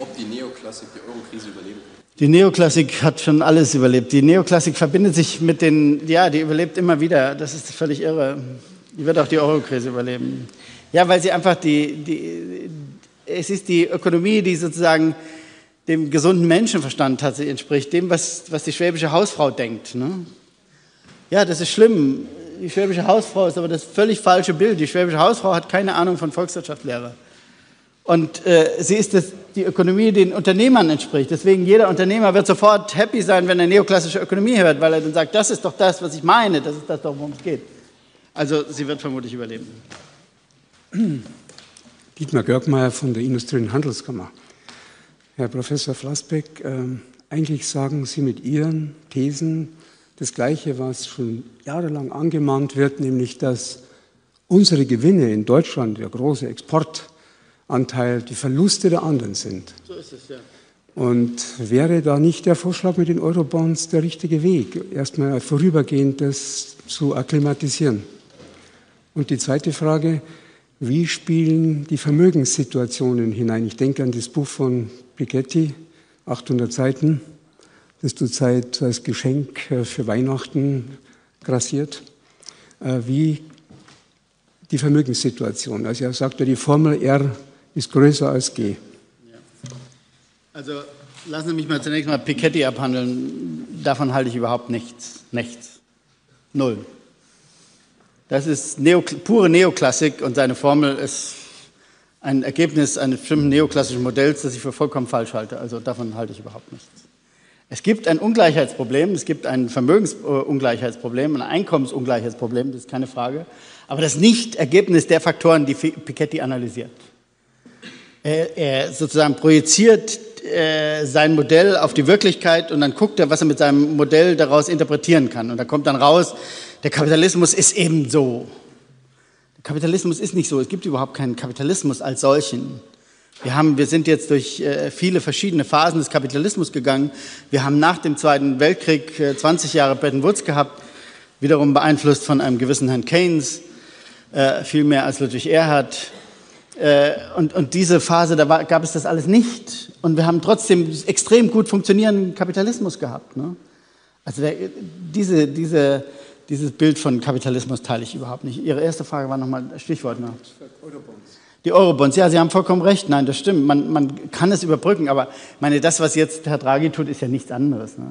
Ob die Neoklassik die Eurokrise überleben kann? Die Neoklassik hat schon alles überlebt. Die Neoklassik verbindet sich mit den, ja, die überlebt immer wieder. Das ist völlig irre. Die wird auch die Eurokrise überleben. Ja, weil sie einfach die, die, es ist die Ökonomie, die sozusagen dem gesunden Menschenverstand tatsächlich entspricht, dem, was, was die schwäbische Hausfrau denkt. Ne? Ja, das ist schlimm. Die schwäbische Hausfrau ist aber das völlig falsche Bild. Die schwäbische Hausfrau hat keine Ahnung von Volkswirtschaftslehre. Und äh, sie ist das, die Ökonomie, die den Unternehmern entspricht. Deswegen jeder Unternehmer wird sofort happy sein, wenn er neoklassische Ökonomie hört, weil er dann sagt, das ist doch das, was ich meine, das ist das doch, worum es geht. Also sie wird vermutlich überleben. [CLEARS THROAT] Dietmar Görgmeier von der Industrie- und Handelskammer. Herr Professor Flassbeck, äh, eigentlich sagen Sie mit Ihren Thesen das Gleiche, was schon jahrelang angemahnt wird, nämlich dass unsere Gewinne in Deutschland, der große Export, Anteil die Verluste der anderen sind. So ist es, ja. Und wäre da nicht der Vorschlag mit den Eurobonds der richtige Weg, erstmal vorübergehend das zu akklimatisieren? Und die zweite Frage, wie spielen die Vermögenssituationen hinein? Ich denke an das Buch von Piketty, 800 Seiten, das zurzeit als Geschenk äh, für Weihnachten grassiert. Äh, wie die Vermögenssituation. Also er sagt ja, die Formel R ist größer als G. Also lassen Sie mich mal zunächst mal Piketty abhandeln. Davon halte ich überhaupt nichts. Nichts. Null. Das ist Neo, pure Neoklassik und seine Formel ist ein Ergebnis eines bestimmten neoklassischen Modells, das ich für vollkommen falsch halte. Also davon halte ich überhaupt nichts. Es gibt ein Ungleichheitsproblem, es gibt ein Vermögensungleichheitsproblem, ein Einkommensungleichheitsproblem, das ist keine Frage. Aber das ist nicht Ergebnis der Faktoren, die Piketty analysiert. Er, er sozusagen projiziert äh, sein Modell auf die Wirklichkeit und dann guckt er, was er mit seinem Modell daraus interpretieren kann. Und da kommt dann raus, der Kapitalismus ist eben so. Der Kapitalismus ist nicht so. Es gibt überhaupt keinen Kapitalismus als solchen. Wir, haben, wir sind jetzt durch äh, viele verschiedene Phasen des Kapitalismus gegangen. Wir haben nach dem Zweiten Weltkrieg äh, 20 Jahre Bretton Woods gehabt, wiederum beeinflusst von einem gewissen Herrn Keynes, äh, viel mehr als Ludwig Erhard. Äh, und, und diese Phase, da war, gab es das alles nicht. Und wir haben trotzdem extrem gut funktionierenden Kapitalismus gehabt. Ne? Also der, diese, diese, dieses Bild von Kapitalismus teile ich überhaupt nicht. Ihre erste Frage war nochmal Stichwort noch. Die Eurobonds, ja, Sie haben vollkommen recht. Nein, das stimmt. Man, man kann es überbrücken, aber meine, das, was jetzt Herr Draghi tut, ist ja nichts anderes. Ne?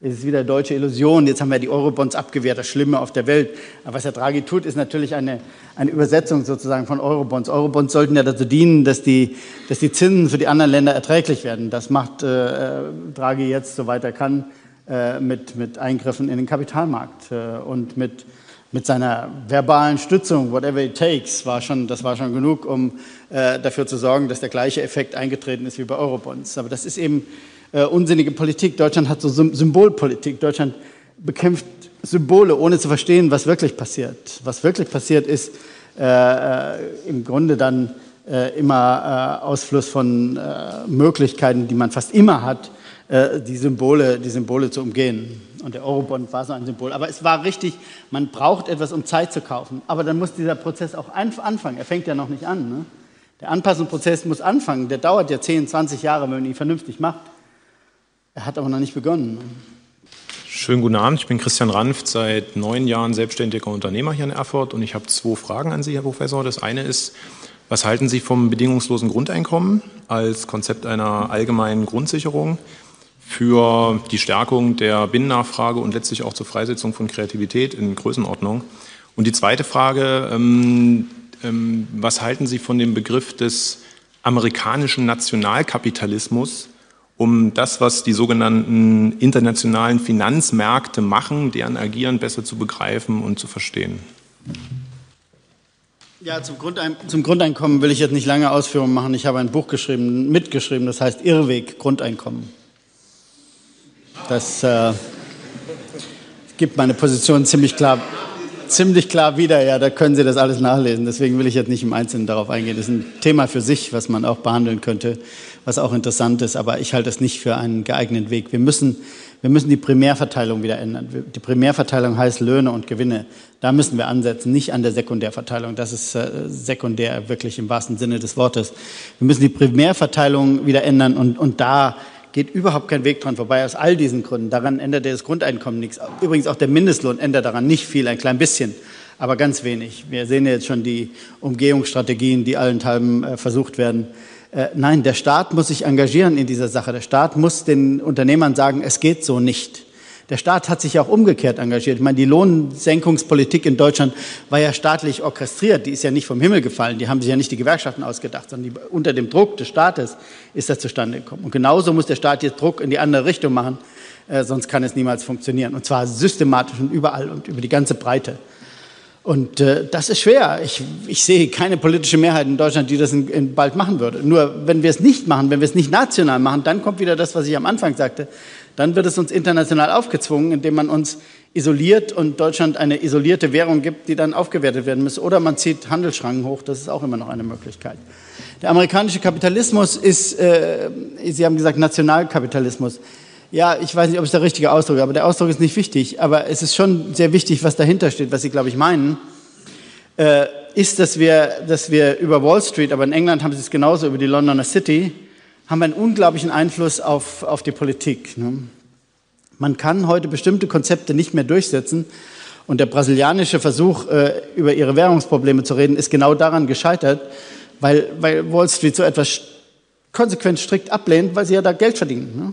Es ist wieder deutsche Illusion. Jetzt haben wir die Eurobonds abgewehrt, das Schlimme auf der Welt. Aber was Herr Draghi tut, ist natürlich eine, eine Übersetzung sozusagen von Eurobonds. Eurobonds sollten ja dazu dienen, dass die, dass die Zinsen für die anderen Länder erträglich werden. Das macht äh, Draghi jetzt, soweit er kann, äh, mit, mit Eingriffen in den Kapitalmarkt äh, und mit, mit seiner verbalen Stützung, whatever it takes, war schon, das war schon genug, um äh, dafür zu sorgen, dass der gleiche Effekt eingetreten ist wie bei Eurobonds. Aber das ist eben äh, unsinnige Politik. Deutschland hat so Symbolpolitik. Deutschland bekämpft Symbole, ohne zu verstehen, was wirklich passiert. Was wirklich passiert ist äh, äh im Grunde dann äh, immer äh, Ausfluss von äh, Möglichkeiten, die man fast immer hat, die, Symbole, die Symbole zu umgehen. Und der Eurobond war so ein Symbol. Aber es war richtig, man braucht etwas, um Zeit zu kaufen. Aber dann muss dieser Prozess auch anfangen. Er fängt ja noch nicht an. Ne? Der Anpassungsprozess muss anfangen. Der dauert ja 10, 20 Jahre, wenn man ihn vernünftig macht. Er hat aber noch nicht begonnen. Schönen guten Abend, ich bin Christian Ranft, seit neun Jahren selbstständiger Unternehmer hier in Erfurt und ich habe zwei Fragen an Sie, Herr Professor. Das eine ist, was halten Sie vom bedingungslosen Grundeinkommen als Konzept einer allgemeinen Grundsicherung für die Stärkung der Binnennachfrage und letztlich auch zur Freisetzung von Kreativität in Größenordnung? Und die zweite Frage, ähm, ähm, was halten Sie von dem Begriff des amerikanischen Nationalkapitalismus, um das, was die sogenannten internationalen Finanzmärkte machen, deren Agieren besser zu begreifen und zu verstehen? Ja, zum, Grundein zum, Grundeinkommen will ich jetzt nicht lange Ausführungen machen. Ich habe ein Buch geschrieben, mitgeschrieben, das heißt Irrweg Grundeinkommen. Das äh, gibt meine Position ziemlich klar, ziemlich klar wieder. Ja, da können Sie das alles nachlesen. Deswegen will ich jetzt nicht im Einzelnen darauf eingehen. Das ist ein Thema für sich, was man auch behandeln könnte, was auch interessant ist. Aber ich halte es nicht für einen geeigneten Weg. Wir müssen wir müssen die Primärverteilung wieder ändern. Die Primärverteilung heißt Löhne und Gewinne. Da müssen wir ansetzen, nicht an der Sekundärverteilung. Das ist äh, sekundär wirklich im wahrsten Sinne des Wortes. Wir müssen die Primärverteilung wieder ändern und, und da geht überhaupt kein Weg dran vorbei aus all diesen Gründen. Daran ändert das Grundeinkommen nichts. Übrigens auch der Mindestlohn ändert daran nicht viel, ein klein bisschen, aber ganz wenig. Wir sehen jetzt schon die Umgehungsstrategien, die allenthalben äh, versucht werden. Äh, nein, der Staat muss sich engagieren in dieser Sache. Der Staat muss den Unternehmern sagen, es geht so nicht. Der Staat hat sich auch umgekehrt engagiert. Ich meine, die Lohnsenkungspolitik in Deutschland war ja staatlich orchestriert. Die ist ja nicht vom Himmel gefallen. Die haben sich ja nicht die Gewerkschaften ausgedacht, sondern die, unter dem Druck des Staates ist das zustande gekommen. Und genauso muss der Staat jetzt Druck in die andere Richtung machen, äh, sonst kann es niemals funktionieren. Und zwar systematisch und überall und über die ganze Breite. Und äh, das ist schwer. Ich, ich sehe keine politische Mehrheit in Deutschland, die das in, in bald machen würde. Nur wenn wir es nicht machen, wenn wir es nicht national machen, dann kommt wieder das, was ich am Anfang sagte. Dann wird es uns international aufgezwungen, indem man uns isoliert und Deutschland eine isolierte Währung gibt, die dann aufgewertet werden muss. Oder man zieht Handelsschranken hoch. Das ist auch immer noch eine Möglichkeit. Der amerikanische Kapitalismus ist, äh, Sie haben gesagt, Nationalkapitalismus. Ja, ich weiß nicht, ob es der richtige Ausdruck ist, aber der Ausdruck ist nicht wichtig. Aber es ist schon sehr wichtig, was dahinter steht, was Sie, glaube ich, meinen. Äh, ist, dass wir, dass wir über Wall Street, aber in England haben sie es genauso über die Londoner City, haben einen unglaublichen Einfluss auf, auf die Politik. Ne? Man kann heute bestimmte Konzepte nicht mehr durchsetzen. Und der brasilianische Versuch, äh, über ihre Währungsprobleme zu reden, ist genau daran gescheitert, weil, weil Wall Street so etwas konsequent strikt ablehnt, weil sie ja da Geld verdienen. Ne?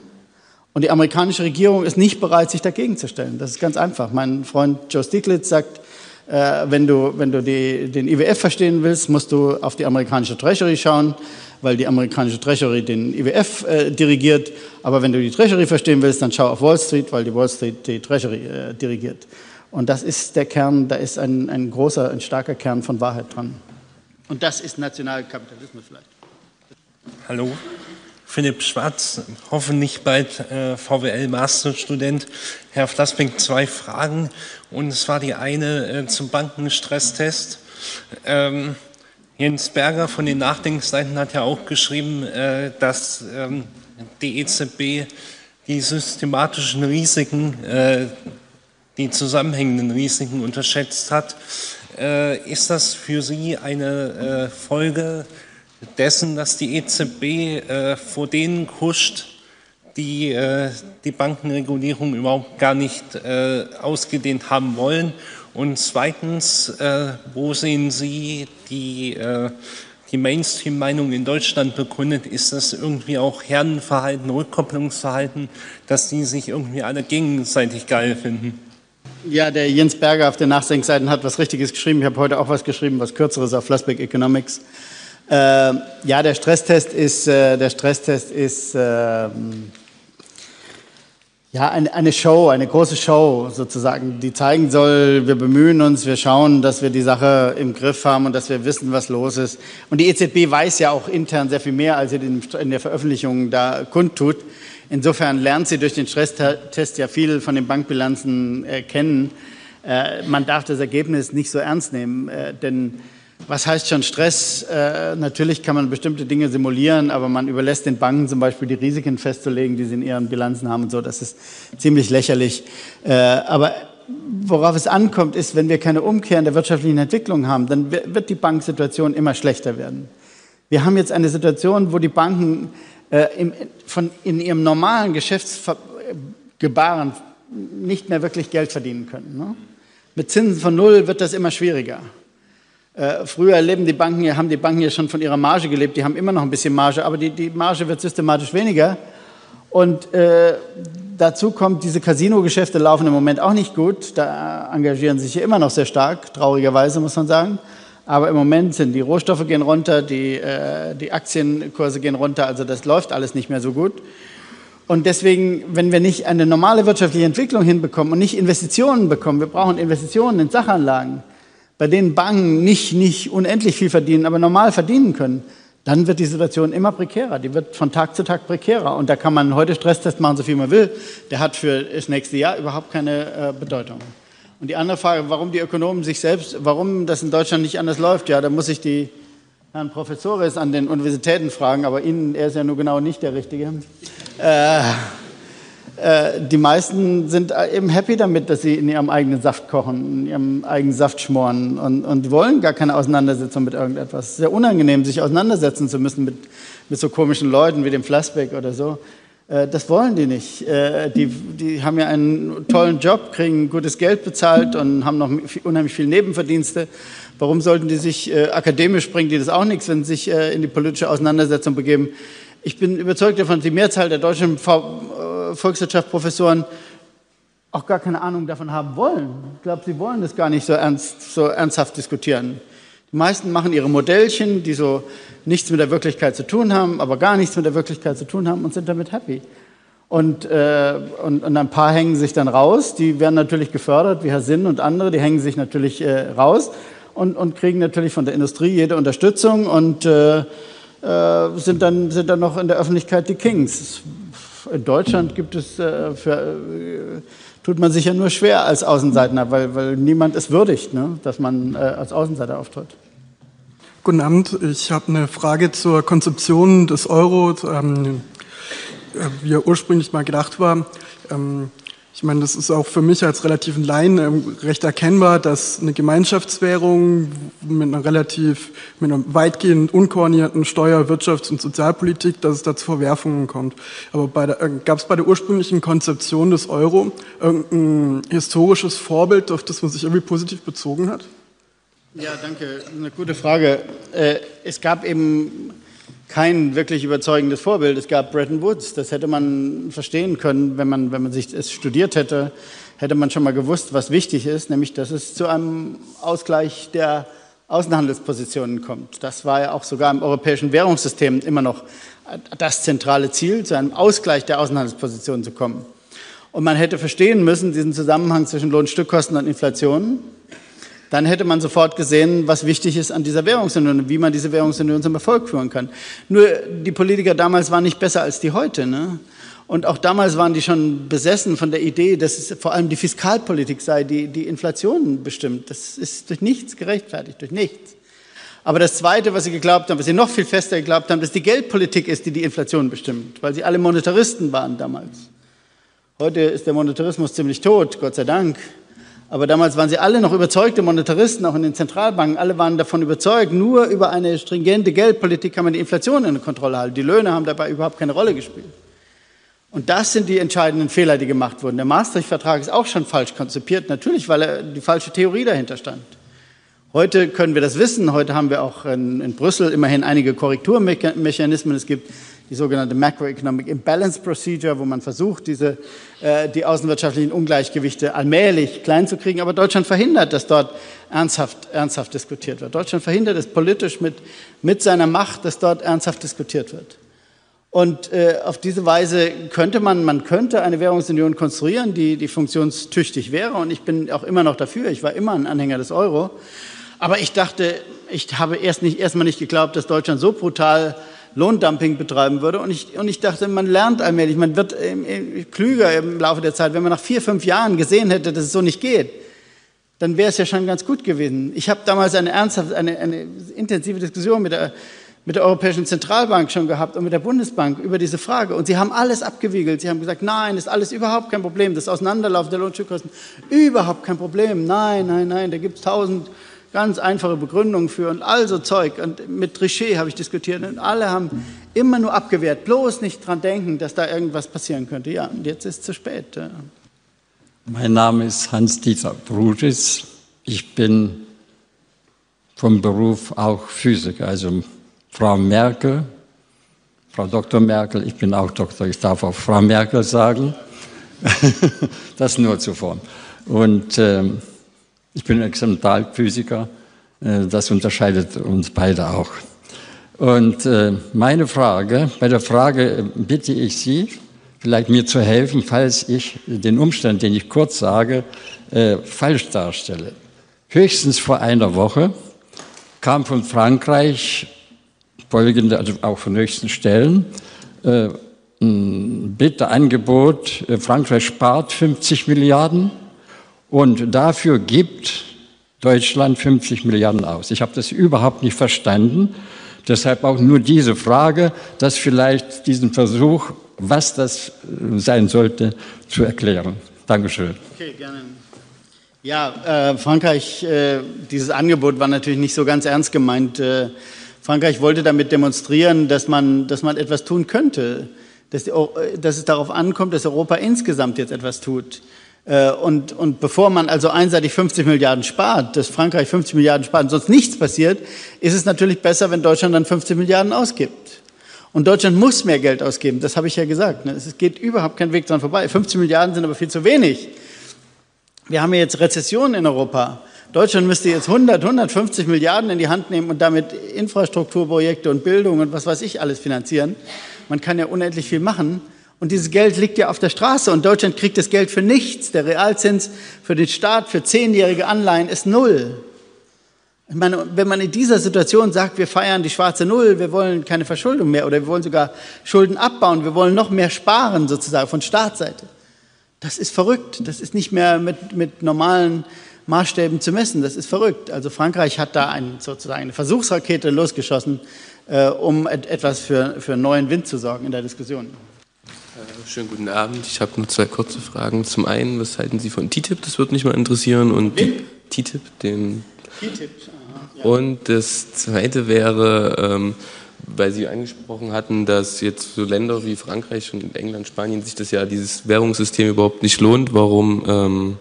Und die amerikanische Regierung ist nicht bereit, sich dagegen zu stellen. Das ist ganz einfach. Mein Freund Joe Stiglitz sagt, äh, wenn du, wenn du die, den IWF verstehen willst, musst du auf die amerikanische Treasury schauen, weil die amerikanische Treasury den IWF äh, dirigiert. Aber wenn du die Treasury verstehen willst, dann schau auf Wall Street, weil die Wall Street die Treasury äh, dirigiert. Und das ist der Kern, da ist ein, ein großer, ein starker Kern von Wahrheit dran. Und das ist Nationalkapitalismus vielleicht. Hallo, Philipp Schwarz, hoffentlich bald äh, VWL-Masterstudent. Herr Flassbeck, zwei Fragen. Und es war die eine äh, zum Bankenstresstest. Ähm, Jens Berger von den Nachdenkseiten hat ja auch geschrieben, äh, dass ähm, die EZB die systematischen Risiken, äh, die zusammenhängenden Risiken unterschätzt hat. Äh, ist das für Sie eine äh, Folge dessen, dass die EZB äh, vor denen kuscht, die äh, die Bankenregulierung überhaupt gar nicht äh, ausgedehnt haben wollen? Und zweitens, äh, wo sehen Sie die, äh, die Mainstream-Meinung in Deutschland begründet? Ist das irgendwie auch Herrenverhalten, Rückkopplungsverhalten, dass die sich irgendwie alle gegenseitig geil finden? Ja, der Jens Berger auf den Nachdenkseiten hat was Richtiges geschrieben. Ich habe heute auch was geschrieben, was Kürzeres auf Flassbeck Economics. Äh, ja, der Stresstest ist, äh, der Stresstest ist äh, ja, eine, eine Show, eine große Show sozusagen, die zeigen soll, wir bemühen uns, wir schauen, dass wir die Sache im Griff haben und dass wir wissen, was los ist. Und die EZB weiß ja auch intern sehr viel mehr, als sie in der Veröffentlichung da kundtut. Insofern lernt sie durch den Stresstest ja viel von den Bankbilanzen äh, kennen. Äh, man darf das Ergebnis nicht so ernst nehmen, äh, denn was heißt schon Stress? Äh, natürlich kann man bestimmte Dinge simulieren, aber man überlässt den Banken zum Beispiel die Risiken festzulegen, die sie in ihren Bilanzen haben und so. Das ist ziemlich lächerlich. Äh, aber worauf es ankommt, ist, wenn wir keine Umkehr in der wirtschaftlichen Entwicklung haben, dann wird die Banksituation immer schlechter werden. Wir haben jetzt eine Situation, wo die Banken äh, im, von, in ihrem normalen Geschäftsgebaren nicht mehr wirklich Geld verdienen können. Ne? Mit Zinsen von Null wird das immer schwieriger. Äh, früher leben die Banken, haben die Banken ja schon von ihrer Marge gelebt, die haben immer noch ein bisschen Marge, aber die, die Marge wird systematisch weniger. Und äh, dazu kommt, diese Casino-Geschäfte laufen im Moment auch nicht gut. Da engagieren sich hier immer noch sehr stark, traurigerweise muss man sagen. Aber im Moment sind die Rohstoffe gehen runter, die, äh, die Aktienkurse gehen runter, also das läuft alles nicht mehr so gut. Und deswegen, wenn wir nicht eine normale wirtschaftliche Entwicklung hinbekommen und nicht Investitionen bekommen, wir brauchen Investitionen in Sachanlagen, bei denen Banken nicht, nicht unendlich viel verdienen, aber normal verdienen können, dann wird die Situation immer prekärer. Die wird von Tag zu Tag prekärer. Und da kann man heute Stresstest machen, so viel man will. Der hat für das nächste Jahr überhaupt keine äh, Bedeutung. Und die andere Frage, warum die Ökonomen sich selbst, warum das in Deutschland nicht anders läuft, ja, da muss ich die Herrn Professores an den Universitäten fragen, aber Ihnen, er ist ja nur genau nicht der Richtige. Äh, äh, die meisten sind eben happy damit, dass sie in ihrem eigenen Saft kochen, in ihrem eigenen Saft schmoren und, und wollen gar keine Auseinandersetzung mit irgendetwas. Es ist sehr unangenehm, sich auseinandersetzen zu müssen mit, mit so komischen Leuten wie dem Flassbeck oder so. Äh, das wollen die nicht. Äh, die, die haben ja einen tollen Job, kriegen gutes Geld bezahlt und haben noch unheimlich viele Nebenverdienste. Warum sollten die sich äh, akademisch bringen, die das auch nichts, wenn sie sich äh, in die politische Auseinandersetzung begeben? Ich bin überzeugt davon, die Mehrzahl der deutschen äh, Volkswirtschaftsprofessoren auch gar keine Ahnung davon haben wollen. Ich glaube, sie wollen das gar nicht so, ernst, so ernsthaft diskutieren. Die meisten machen ihre Modellchen, die so nichts mit der Wirklichkeit zu tun haben, aber gar nichts mit der Wirklichkeit zu tun haben und sind damit happy. Und, äh, und, und ein paar hängen sich dann raus, die werden natürlich gefördert, wie Herr Sinn und andere, die hängen sich natürlich äh, raus und, und kriegen natürlich von der Industrie jede Unterstützung und äh, äh, sind, dann, sind dann noch in der Öffentlichkeit die Kings. In Deutschland gibt es, äh, für, äh, tut man sich ja nur schwer als Außenseiter, weil, weil niemand es würdigt, ne, dass man äh, als Außenseiter auftritt. Guten Abend, ich habe eine Frage zur Konzeption des Euro, ähm, äh, wie er ursprünglich mal gedacht war. Ähm, ich meine, das ist auch für mich als relativen Laien ähm, recht erkennbar, dass eine Gemeinschaftswährung mit einer relativ, mit einer weitgehend unkoordinierten Steuer-, Wirtschafts- und Sozialpolitik, dass es da zu Verwerfungen kommt. Aber äh, gab es bei der ursprünglichen Konzeption des Euro irgendein historisches Vorbild, auf das man sich irgendwie positiv bezogen hat? Ja, danke. Eine gute Frage. Äh, es gab eben kein wirklich überzeugendes Vorbild. Es gab Bretton Woods, das hätte man verstehen können, wenn man, wenn man sich es studiert hätte, hätte man schon mal gewusst, was wichtig ist, nämlich dass es zu einem Ausgleich der Außenhandelspositionen kommt. Das war ja auch sogar im europäischen Währungssystem immer noch das zentrale Ziel, zu einem Ausgleich der Außenhandelspositionen zu kommen. Und man hätte verstehen müssen, diesen Zusammenhang zwischen Lohnstückkosten und Inflation dann hätte man sofort gesehen, was wichtig ist an dieser Währungsunion und wie man diese Währungsunion zum Erfolg führen kann. Nur die Politiker damals waren nicht besser als die heute. Ne? Und auch damals waren die schon besessen von der Idee, dass es vor allem die Fiskalpolitik sei, die die Inflation bestimmt. Das ist durch nichts gerechtfertigt, durch nichts. Aber das Zweite, was sie geglaubt haben, was sie noch viel fester geglaubt haben, dass die Geldpolitik ist, die die Inflation bestimmt, weil sie alle Monetaristen waren damals. Heute ist der Monetarismus ziemlich tot, Gott sei Dank. Aber damals waren sie alle noch überzeugte Monetaristen, auch in den Zentralbanken. Alle waren davon überzeugt, nur über eine stringente Geldpolitik kann man die Inflation in Kontrolle halten. Die Löhne haben dabei überhaupt keine Rolle gespielt. Und das sind die entscheidenden Fehler, die gemacht wurden. Der Maastricht-Vertrag ist auch schon falsch konzipiert, natürlich, weil die falsche Theorie dahinter stand. Heute können wir das wissen. Heute haben wir auch in, in Brüssel immerhin einige Korrekturmechanismen. Es gibt die sogenannte Macroeconomic Imbalance Procedure, wo man versucht, diese, äh, die außenwirtschaftlichen Ungleichgewichte allmählich klein zu kriegen. Aber Deutschland verhindert, dass dort ernsthaft, ernsthaft diskutiert wird. Deutschland verhindert es politisch mit, mit seiner Macht, dass dort ernsthaft diskutiert wird. Und äh, auf diese Weise könnte man, man könnte eine Währungsunion konstruieren, die, die funktionstüchtig wäre. Und ich bin auch immer noch dafür. Ich war immer ein Anhänger des Euro. Aber ich dachte, ich habe erst nicht, erstmal nicht geglaubt, dass Deutschland so brutal Lohndumping betreiben würde. Und ich, und ich dachte, man lernt allmählich, man wird klüger im Laufe der Zeit. Wenn man nach vier, fünf Jahren gesehen hätte, dass es so nicht geht, dann wäre es ja schon ganz gut gewesen. Ich habe damals eine ernsthafte, eine, eine intensive Diskussion mit der, mit der Europäischen Zentralbank schon gehabt und mit der Bundesbank über diese Frage. Und sie haben alles abgewiegelt. Sie haben gesagt, nein, ist alles überhaupt kein Problem. Das Auseinanderlaufen der Lohnstückkosten, überhaupt kein Problem. Nein, nein, nein, da gibt es tausend ganz einfache Begründungen für und all so Zeug. Und mit Trichet habe ich diskutiert und alle haben Immer nur abgewehrt, bloß nicht dran denken, dass da irgendwas passieren könnte. Ja, und jetzt ist es zu spät. Mein Name ist Hans-Dieter Brutis. Ich bin vom Beruf auch Physiker. Also Frau Merkel, Frau Dr. Merkel, ich bin auch Doktor, ich darf auch Frau Merkel sagen. [LAUGHS] das nur zur Form. Und äh, ich bin Experimentalphysiker, äh, das unterscheidet uns beide auch. Und äh, meine Frage, bei der Frage äh, bitte ich Sie, vielleicht mir zu helfen, falls ich den Umstand, den ich kurz sage, falsch darstelle. Höchstens vor einer Woche kam von Frankreich folgende, also auch von höchsten Stellen, ein Bitteangebot, Frankreich spart 50 Milliarden und dafür gibt Deutschland 50 Milliarden aus. Ich habe das überhaupt nicht verstanden. Deshalb auch nur diese Frage, dass vielleicht diesen Versuch, was das sein sollte, zu erklären. Dankeschön. Okay, gerne. Ja, äh, Frankreich, äh, dieses Angebot war natürlich nicht so ganz ernst gemeint. Äh, Frankreich wollte damit demonstrieren, dass man, dass man etwas tun könnte, dass, äh, dass es darauf ankommt, dass Europa insgesamt jetzt etwas tut. Äh, und, und bevor man also einseitig 50 Milliarden spart, dass Frankreich 50 Milliarden spart und sonst nichts passiert, ist es natürlich besser, wenn Deutschland dann 50 Milliarden ausgibt. Und Deutschland muss mehr Geld ausgeben, das habe ich ja gesagt. Ne? Es geht überhaupt kein Weg dran vorbei. 50 Milliarden sind aber viel zu wenig. Wir haben ja jetzt Rezession in Europa. Deutschland müsste jetzt 100, 150 Milliarden in die Hand nehmen und damit Infrastrukturprojekte und Bildung und was weiß ich alles finanzieren. Man kann ja unendlich viel machen. Und dieses Geld liegt ja auf der Straße und Deutschland kriegt das Geld für nichts. Der Realzins für den Staat für zehnjährige Anleihen ist null. Ich meine, wenn man in dieser Situation sagt, wir feiern die schwarze Null, wir wollen keine Verschuldung mehr oder wir wollen sogar Schulden abbauen, wir wollen noch mehr sparen sozusagen von Staatsseite, das ist verrückt. Das ist nicht mehr mit, mit normalen Maßstäben zu messen. Das ist verrückt. Also Frankreich hat da ein, sozusagen eine Versuchsrakete losgeschossen, äh, um et etwas für, für neuen Wind zu sorgen in der Diskussion. Äh, schönen guten Abend. Ich habe nur zwei kurze Fragen. Zum einen, was halten Sie von TTIP? Das würde mich mal interessieren. Und? TTIP, den. TTIP. Ja. Und das zweite wäre, ähm, weil Sie angesprochen hatten, dass jetzt so Länder wie Frankreich und England, Spanien sich das ja dieses Währungssystem überhaupt nicht lohnt. Warum ähm,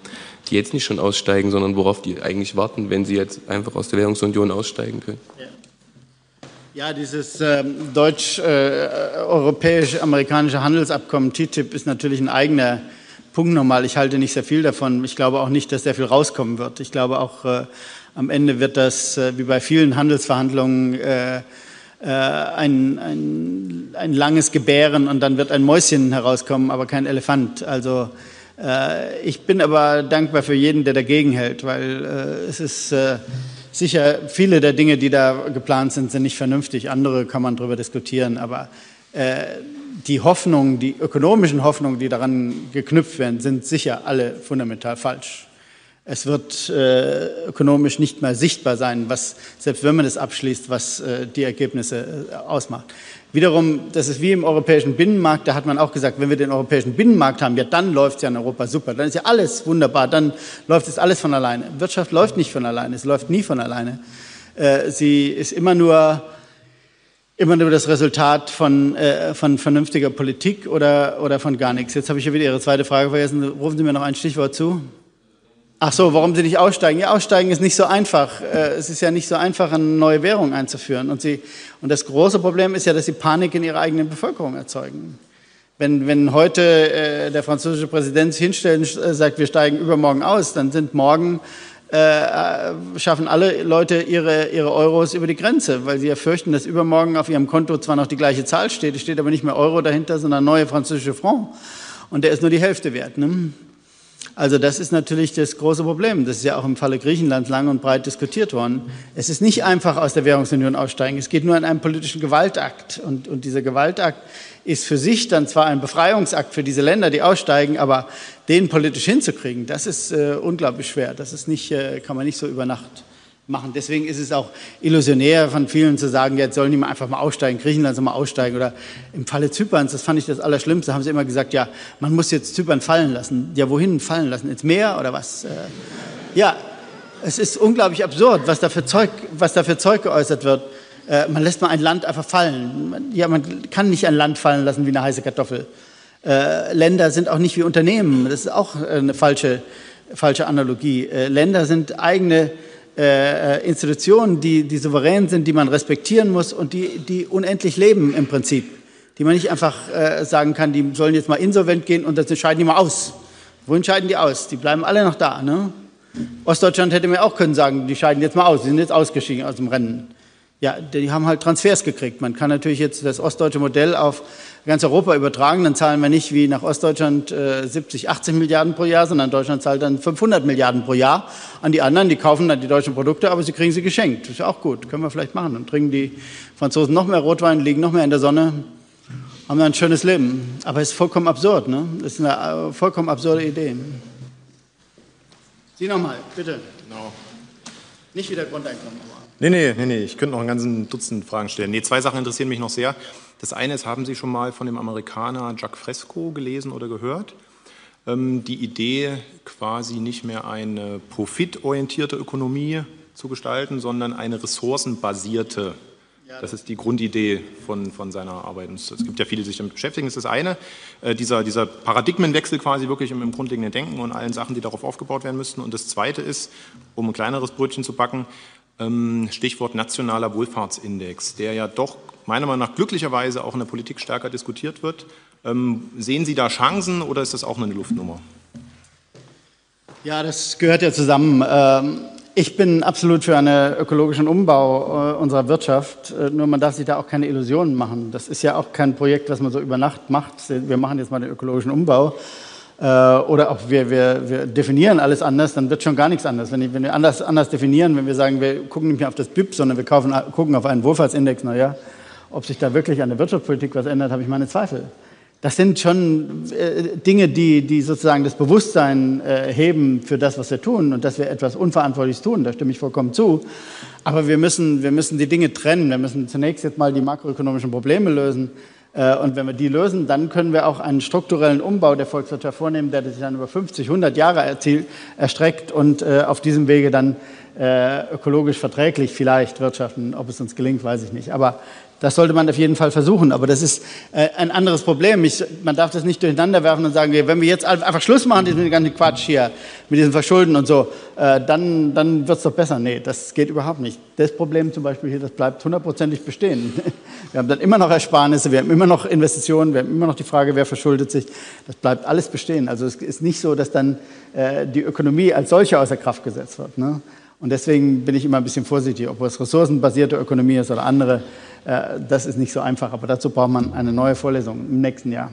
die jetzt nicht schon aussteigen, sondern worauf die eigentlich warten, wenn sie jetzt einfach aus der Währungsunion aussteigen können? Ja. Ja, dieses ähm, deutsch-europäisch-amerikanische äh, Handelsabkommen TTIP ist natürlich ein eigener Punkt nochmal. Ich halte nicht sehr viel davon. Ich glaube auch nicht, dass sehr viel rauskommen wird. Ich glaube auch, äh, am Ende wird das, äh, wie bei vielen Handelsverhandlungen, äh, äh, ein, ein, ein langes Gebären und dann wird ein Mäuschen herauskommen, aber kein Elefant. Also äh, ich bin aber dankbar für jeden, der dagegen hält, weil es ist sicher, viele der Dinge, die da geplant sind, sind nicht vernünftig. Andere kann man darüber diskutieren. Aber äh, die Hoffnungen, die ökonomischen Hoffnungen, die daran geknüpft werden, sind sicher alle fundamental falsch. Es wird äh, ökonomisch nicht mehr sichtbar sein, was, selbst wenn man es abschließt, was äh, die Ergebnisse äh, ausmacht. Wiederum, das ist wie im europäischen Binnenmarkt, da hat man auch gesagt, wenn wir den europäischen Binnenmarkt haben, ja, dann läuft es ja in Europa super, dann ist ja alles wunderbar, dann läuft es alles von alleine. Wirtschaft läuft nicht von alleine, es läuft nie von alleine. Äh, sie ist immer nur, immer nur das Resultat von, äh, von vernünftiger Politik oder, oder von gar nichts. Jetzt habe ich hier wieder Ihre zweite Frage vergessen. Rufen Sie mir noch ein Stichwort zu. Ach so, warum Sie nicht aussteigen? Ja, aussteigen ist nicht so einfach. Äh, es ist ja nicht so einfach, eine neue Währung einzuführen. Und, Sie, und das große Problem ist ja, dass Sie Panik in Ihrer eigenen Bevölkerung erzeugen. Wenn, wenn heute äh, der französische Präsident sich hinstellt und äh, sagt, wir steigen übermorgen aus, dann sind morgen, äh, schaffen alle Leute ihre, ihre Euros über die Grenze, weil sie ja fürchten, dass übermorgen auf ihrem Konto zwar noch die gleiche Zahl steht, es steht aber nicht mehr Euro dahinter, sondern neue französische Franc. Und der ist nur die Hälfte wert. Ne? Also das ist natürlich das große Problem. Das ist ja auch im Falle Griechenlands lang und breit diskutiert worden. Es ist nicht einfach aus der Währungsunion aussteigen. Es geht nur an einem politischen Gewaltakt. Und, und dieser Gewaltakt ist für sich dann zwar ein Befreiungsakt für diese Länder, die aussteigen, aber den politisch hinzukriegen, das ist äh, unglaublich schwer. Das ist nicht, äh, kann man nicht so über Nacht machen. Deswegen ist es auch illusionär von vielen zu sagen, jetzt sollen die mal einfach mal aussteigen, Griechenland soll mal aussteigen. Oder im Falle Zyperns, das fand ich das Allerschlimmste, haben sie immer gesagt, ja, man muss jetzt Zypern fallen lassen. Ja, wohin fallen lassen? Ins Meer oder was? Äh, ja, es ist unglaublich absurd, was da für Zeug, was da für Zeug geäußert wird. äh, man lässt mal ein Land einfach fallen. Ja, man kann nicht ein Land fallen lassen wie eine heiße Kartoffel. Äh, Länder sind auch nicht wie Unternehmen. Das ist auch eine falsche, falsche Analogie. Länder sind eigene äh, äh, Institutionen, die, die souverän sind, die man respektieren muss und die, die unendlich leben im Prinzip. Die man nicht einfach äh, sagen kann, die sollen jetzt mal insolvent gehen und dann scheiden die mal aus. Wohin scheiden die aus? Die bleiben alle noch da. Ne? Ostdeutschland hätte mir auch können sagen, die scheiden jetzt mal aus, die sind jetzt ausgeschieden aus dem Rennen. Ja, die haben halt Transfers gekriegt. Man kann natürlich jetzt das ostdeutsche Modell auf ganz Europa übertragen, dann zahlen wir nicht wie nach Ostdeutschland äh, 70, 80 Milliarden pro Jahr, sondern Deutschland zahlt dann 500 Milliarden pro Jahr an die anderen. Die kaufen dann die deutschen Produkte, aber sie kriegen sie geschenkt. Das ist ja auch gut, können wir vielleicht machen. Dann trinken die Franzosen noch mehr Rotwein, liegen noch mehr in der Sonne, haben dann ein schönes Leben. Aber es ist vollkommen absurd, ne? Das ist eine äh, vollkommen absurde Idee. Sie nochmal, bitte. Genau. Nicht wieder Grundeinkommen. Aber. Nee, nee, nee, nee, ich könnte noch ein ganzes Dutzend Fragen stellen. Nee, zwei Sachen interessieren mich noch sehr. Das eine ist, haben Sie schon mal von dem Amerikaner Jacques Fresco gelesen oder gehört? Ähm, die Idee, quasi nicht mehr eine profitorientierte Ökonomie zu gestalten, sondern eine ressourcenbasierte. Das ist die Grundidee von, von seiner Arbeit. Und es gibt ja viele, die sich damit beschäftigen. Das ist das eine, äh, dieser, dieser Paradigmenwechsel quasi wirklich im, im grundlegenden Denken und allen Sachen, die darauf aufgebaut werden müssten. Und das zweite ist, um ein kleineres Brötchen zu backen, ähm, Stichwort nationaler Wohlfahrtsindex, der ja doch meiner Meinung nach glücklicherweise auch in der Politik stärker diskutiert wird. Ähm, sehen Sie da Chancen oder ist das auch eine Luftnummer? Ja, das gehört ja zusammen. Ähm, ich bin absolut für einen ökologischen Umbau äh, unserer Wirtschaft, äh, nur man darf sich da auch keine Illusionen machen. Das ist ja auch kein Projekt, was man so über Nacht macht. Wir machen jetzt mal den ökologischen Umbau, äh, oder auch wir, wir, wir, definieren alles anders, dann wird schon gar nichts anders. Wenn, wir anders, anders definieren, wenn wir sagen, wir gucken nicht mehr auf das BIP, sondern wir kaufen, gucken auf einen Wohlfahrtsindex, naja, ob sich da wirklich an der Wirtschaftspolitik was ändert, habe ich meine Zweifel. Das sind schon äh, Dinge, die, die sozusagen das Bewusstsein äh, heben für das, was wir tun und dass wir etwas Unverantwortliches tun. Da stimme ich vollkommen zu. Aber wir müssen, wir müssen die Dinge trennen. Wir müssen zunächst jetzt mal die makroökonomischen Probleme lösen. Äh, und wenn wir die lösen, dann können wir auch einen strukturellen Umbau der Volkswirtschaft vornehmen, der sich dann über 50, 100 Jahre erzielt, erstreckt und auf diesem Wege dann ökologisch verträglich vielleicht wirtschaften. Ob es uns gelingt, weiß ich nicht. Aber das sollte man auf jeden Fall versuchen. Aber das ist äh, ein anderes Problem. Ich, man darf das nicht durcheinander werfen und sagen, wenn wir jetzt einfach Schluss machen mit dem ganzen Quatsch hier, mit diesem Verschulden und so, äh, dann, dann wird es doch besser. Nee, das geht überhaupt nicht. Das Problem zum Beispiel hier, das bleibt hundertprozentig bestehen. [LAUGHS] Wir haben dann immer noch Ersparnisse, wir haben immer noch Investitionen, wir haben immer noch die Frage, wer verschuldet sich. Das bleibt alles bestehen. Also es ist nicht so, dass dann äh, die Ökonomie als solche außer Kraft gesetzt wird. Ne? Und deswegen bin ich immer ein bisschen vorsichtig, ob es ressourcenbasierte Ökonomie ist oder andere. Äh, das ist nicht so einfach, aber dazu braucht man eine neue Vorlesung im nächsten Jahr.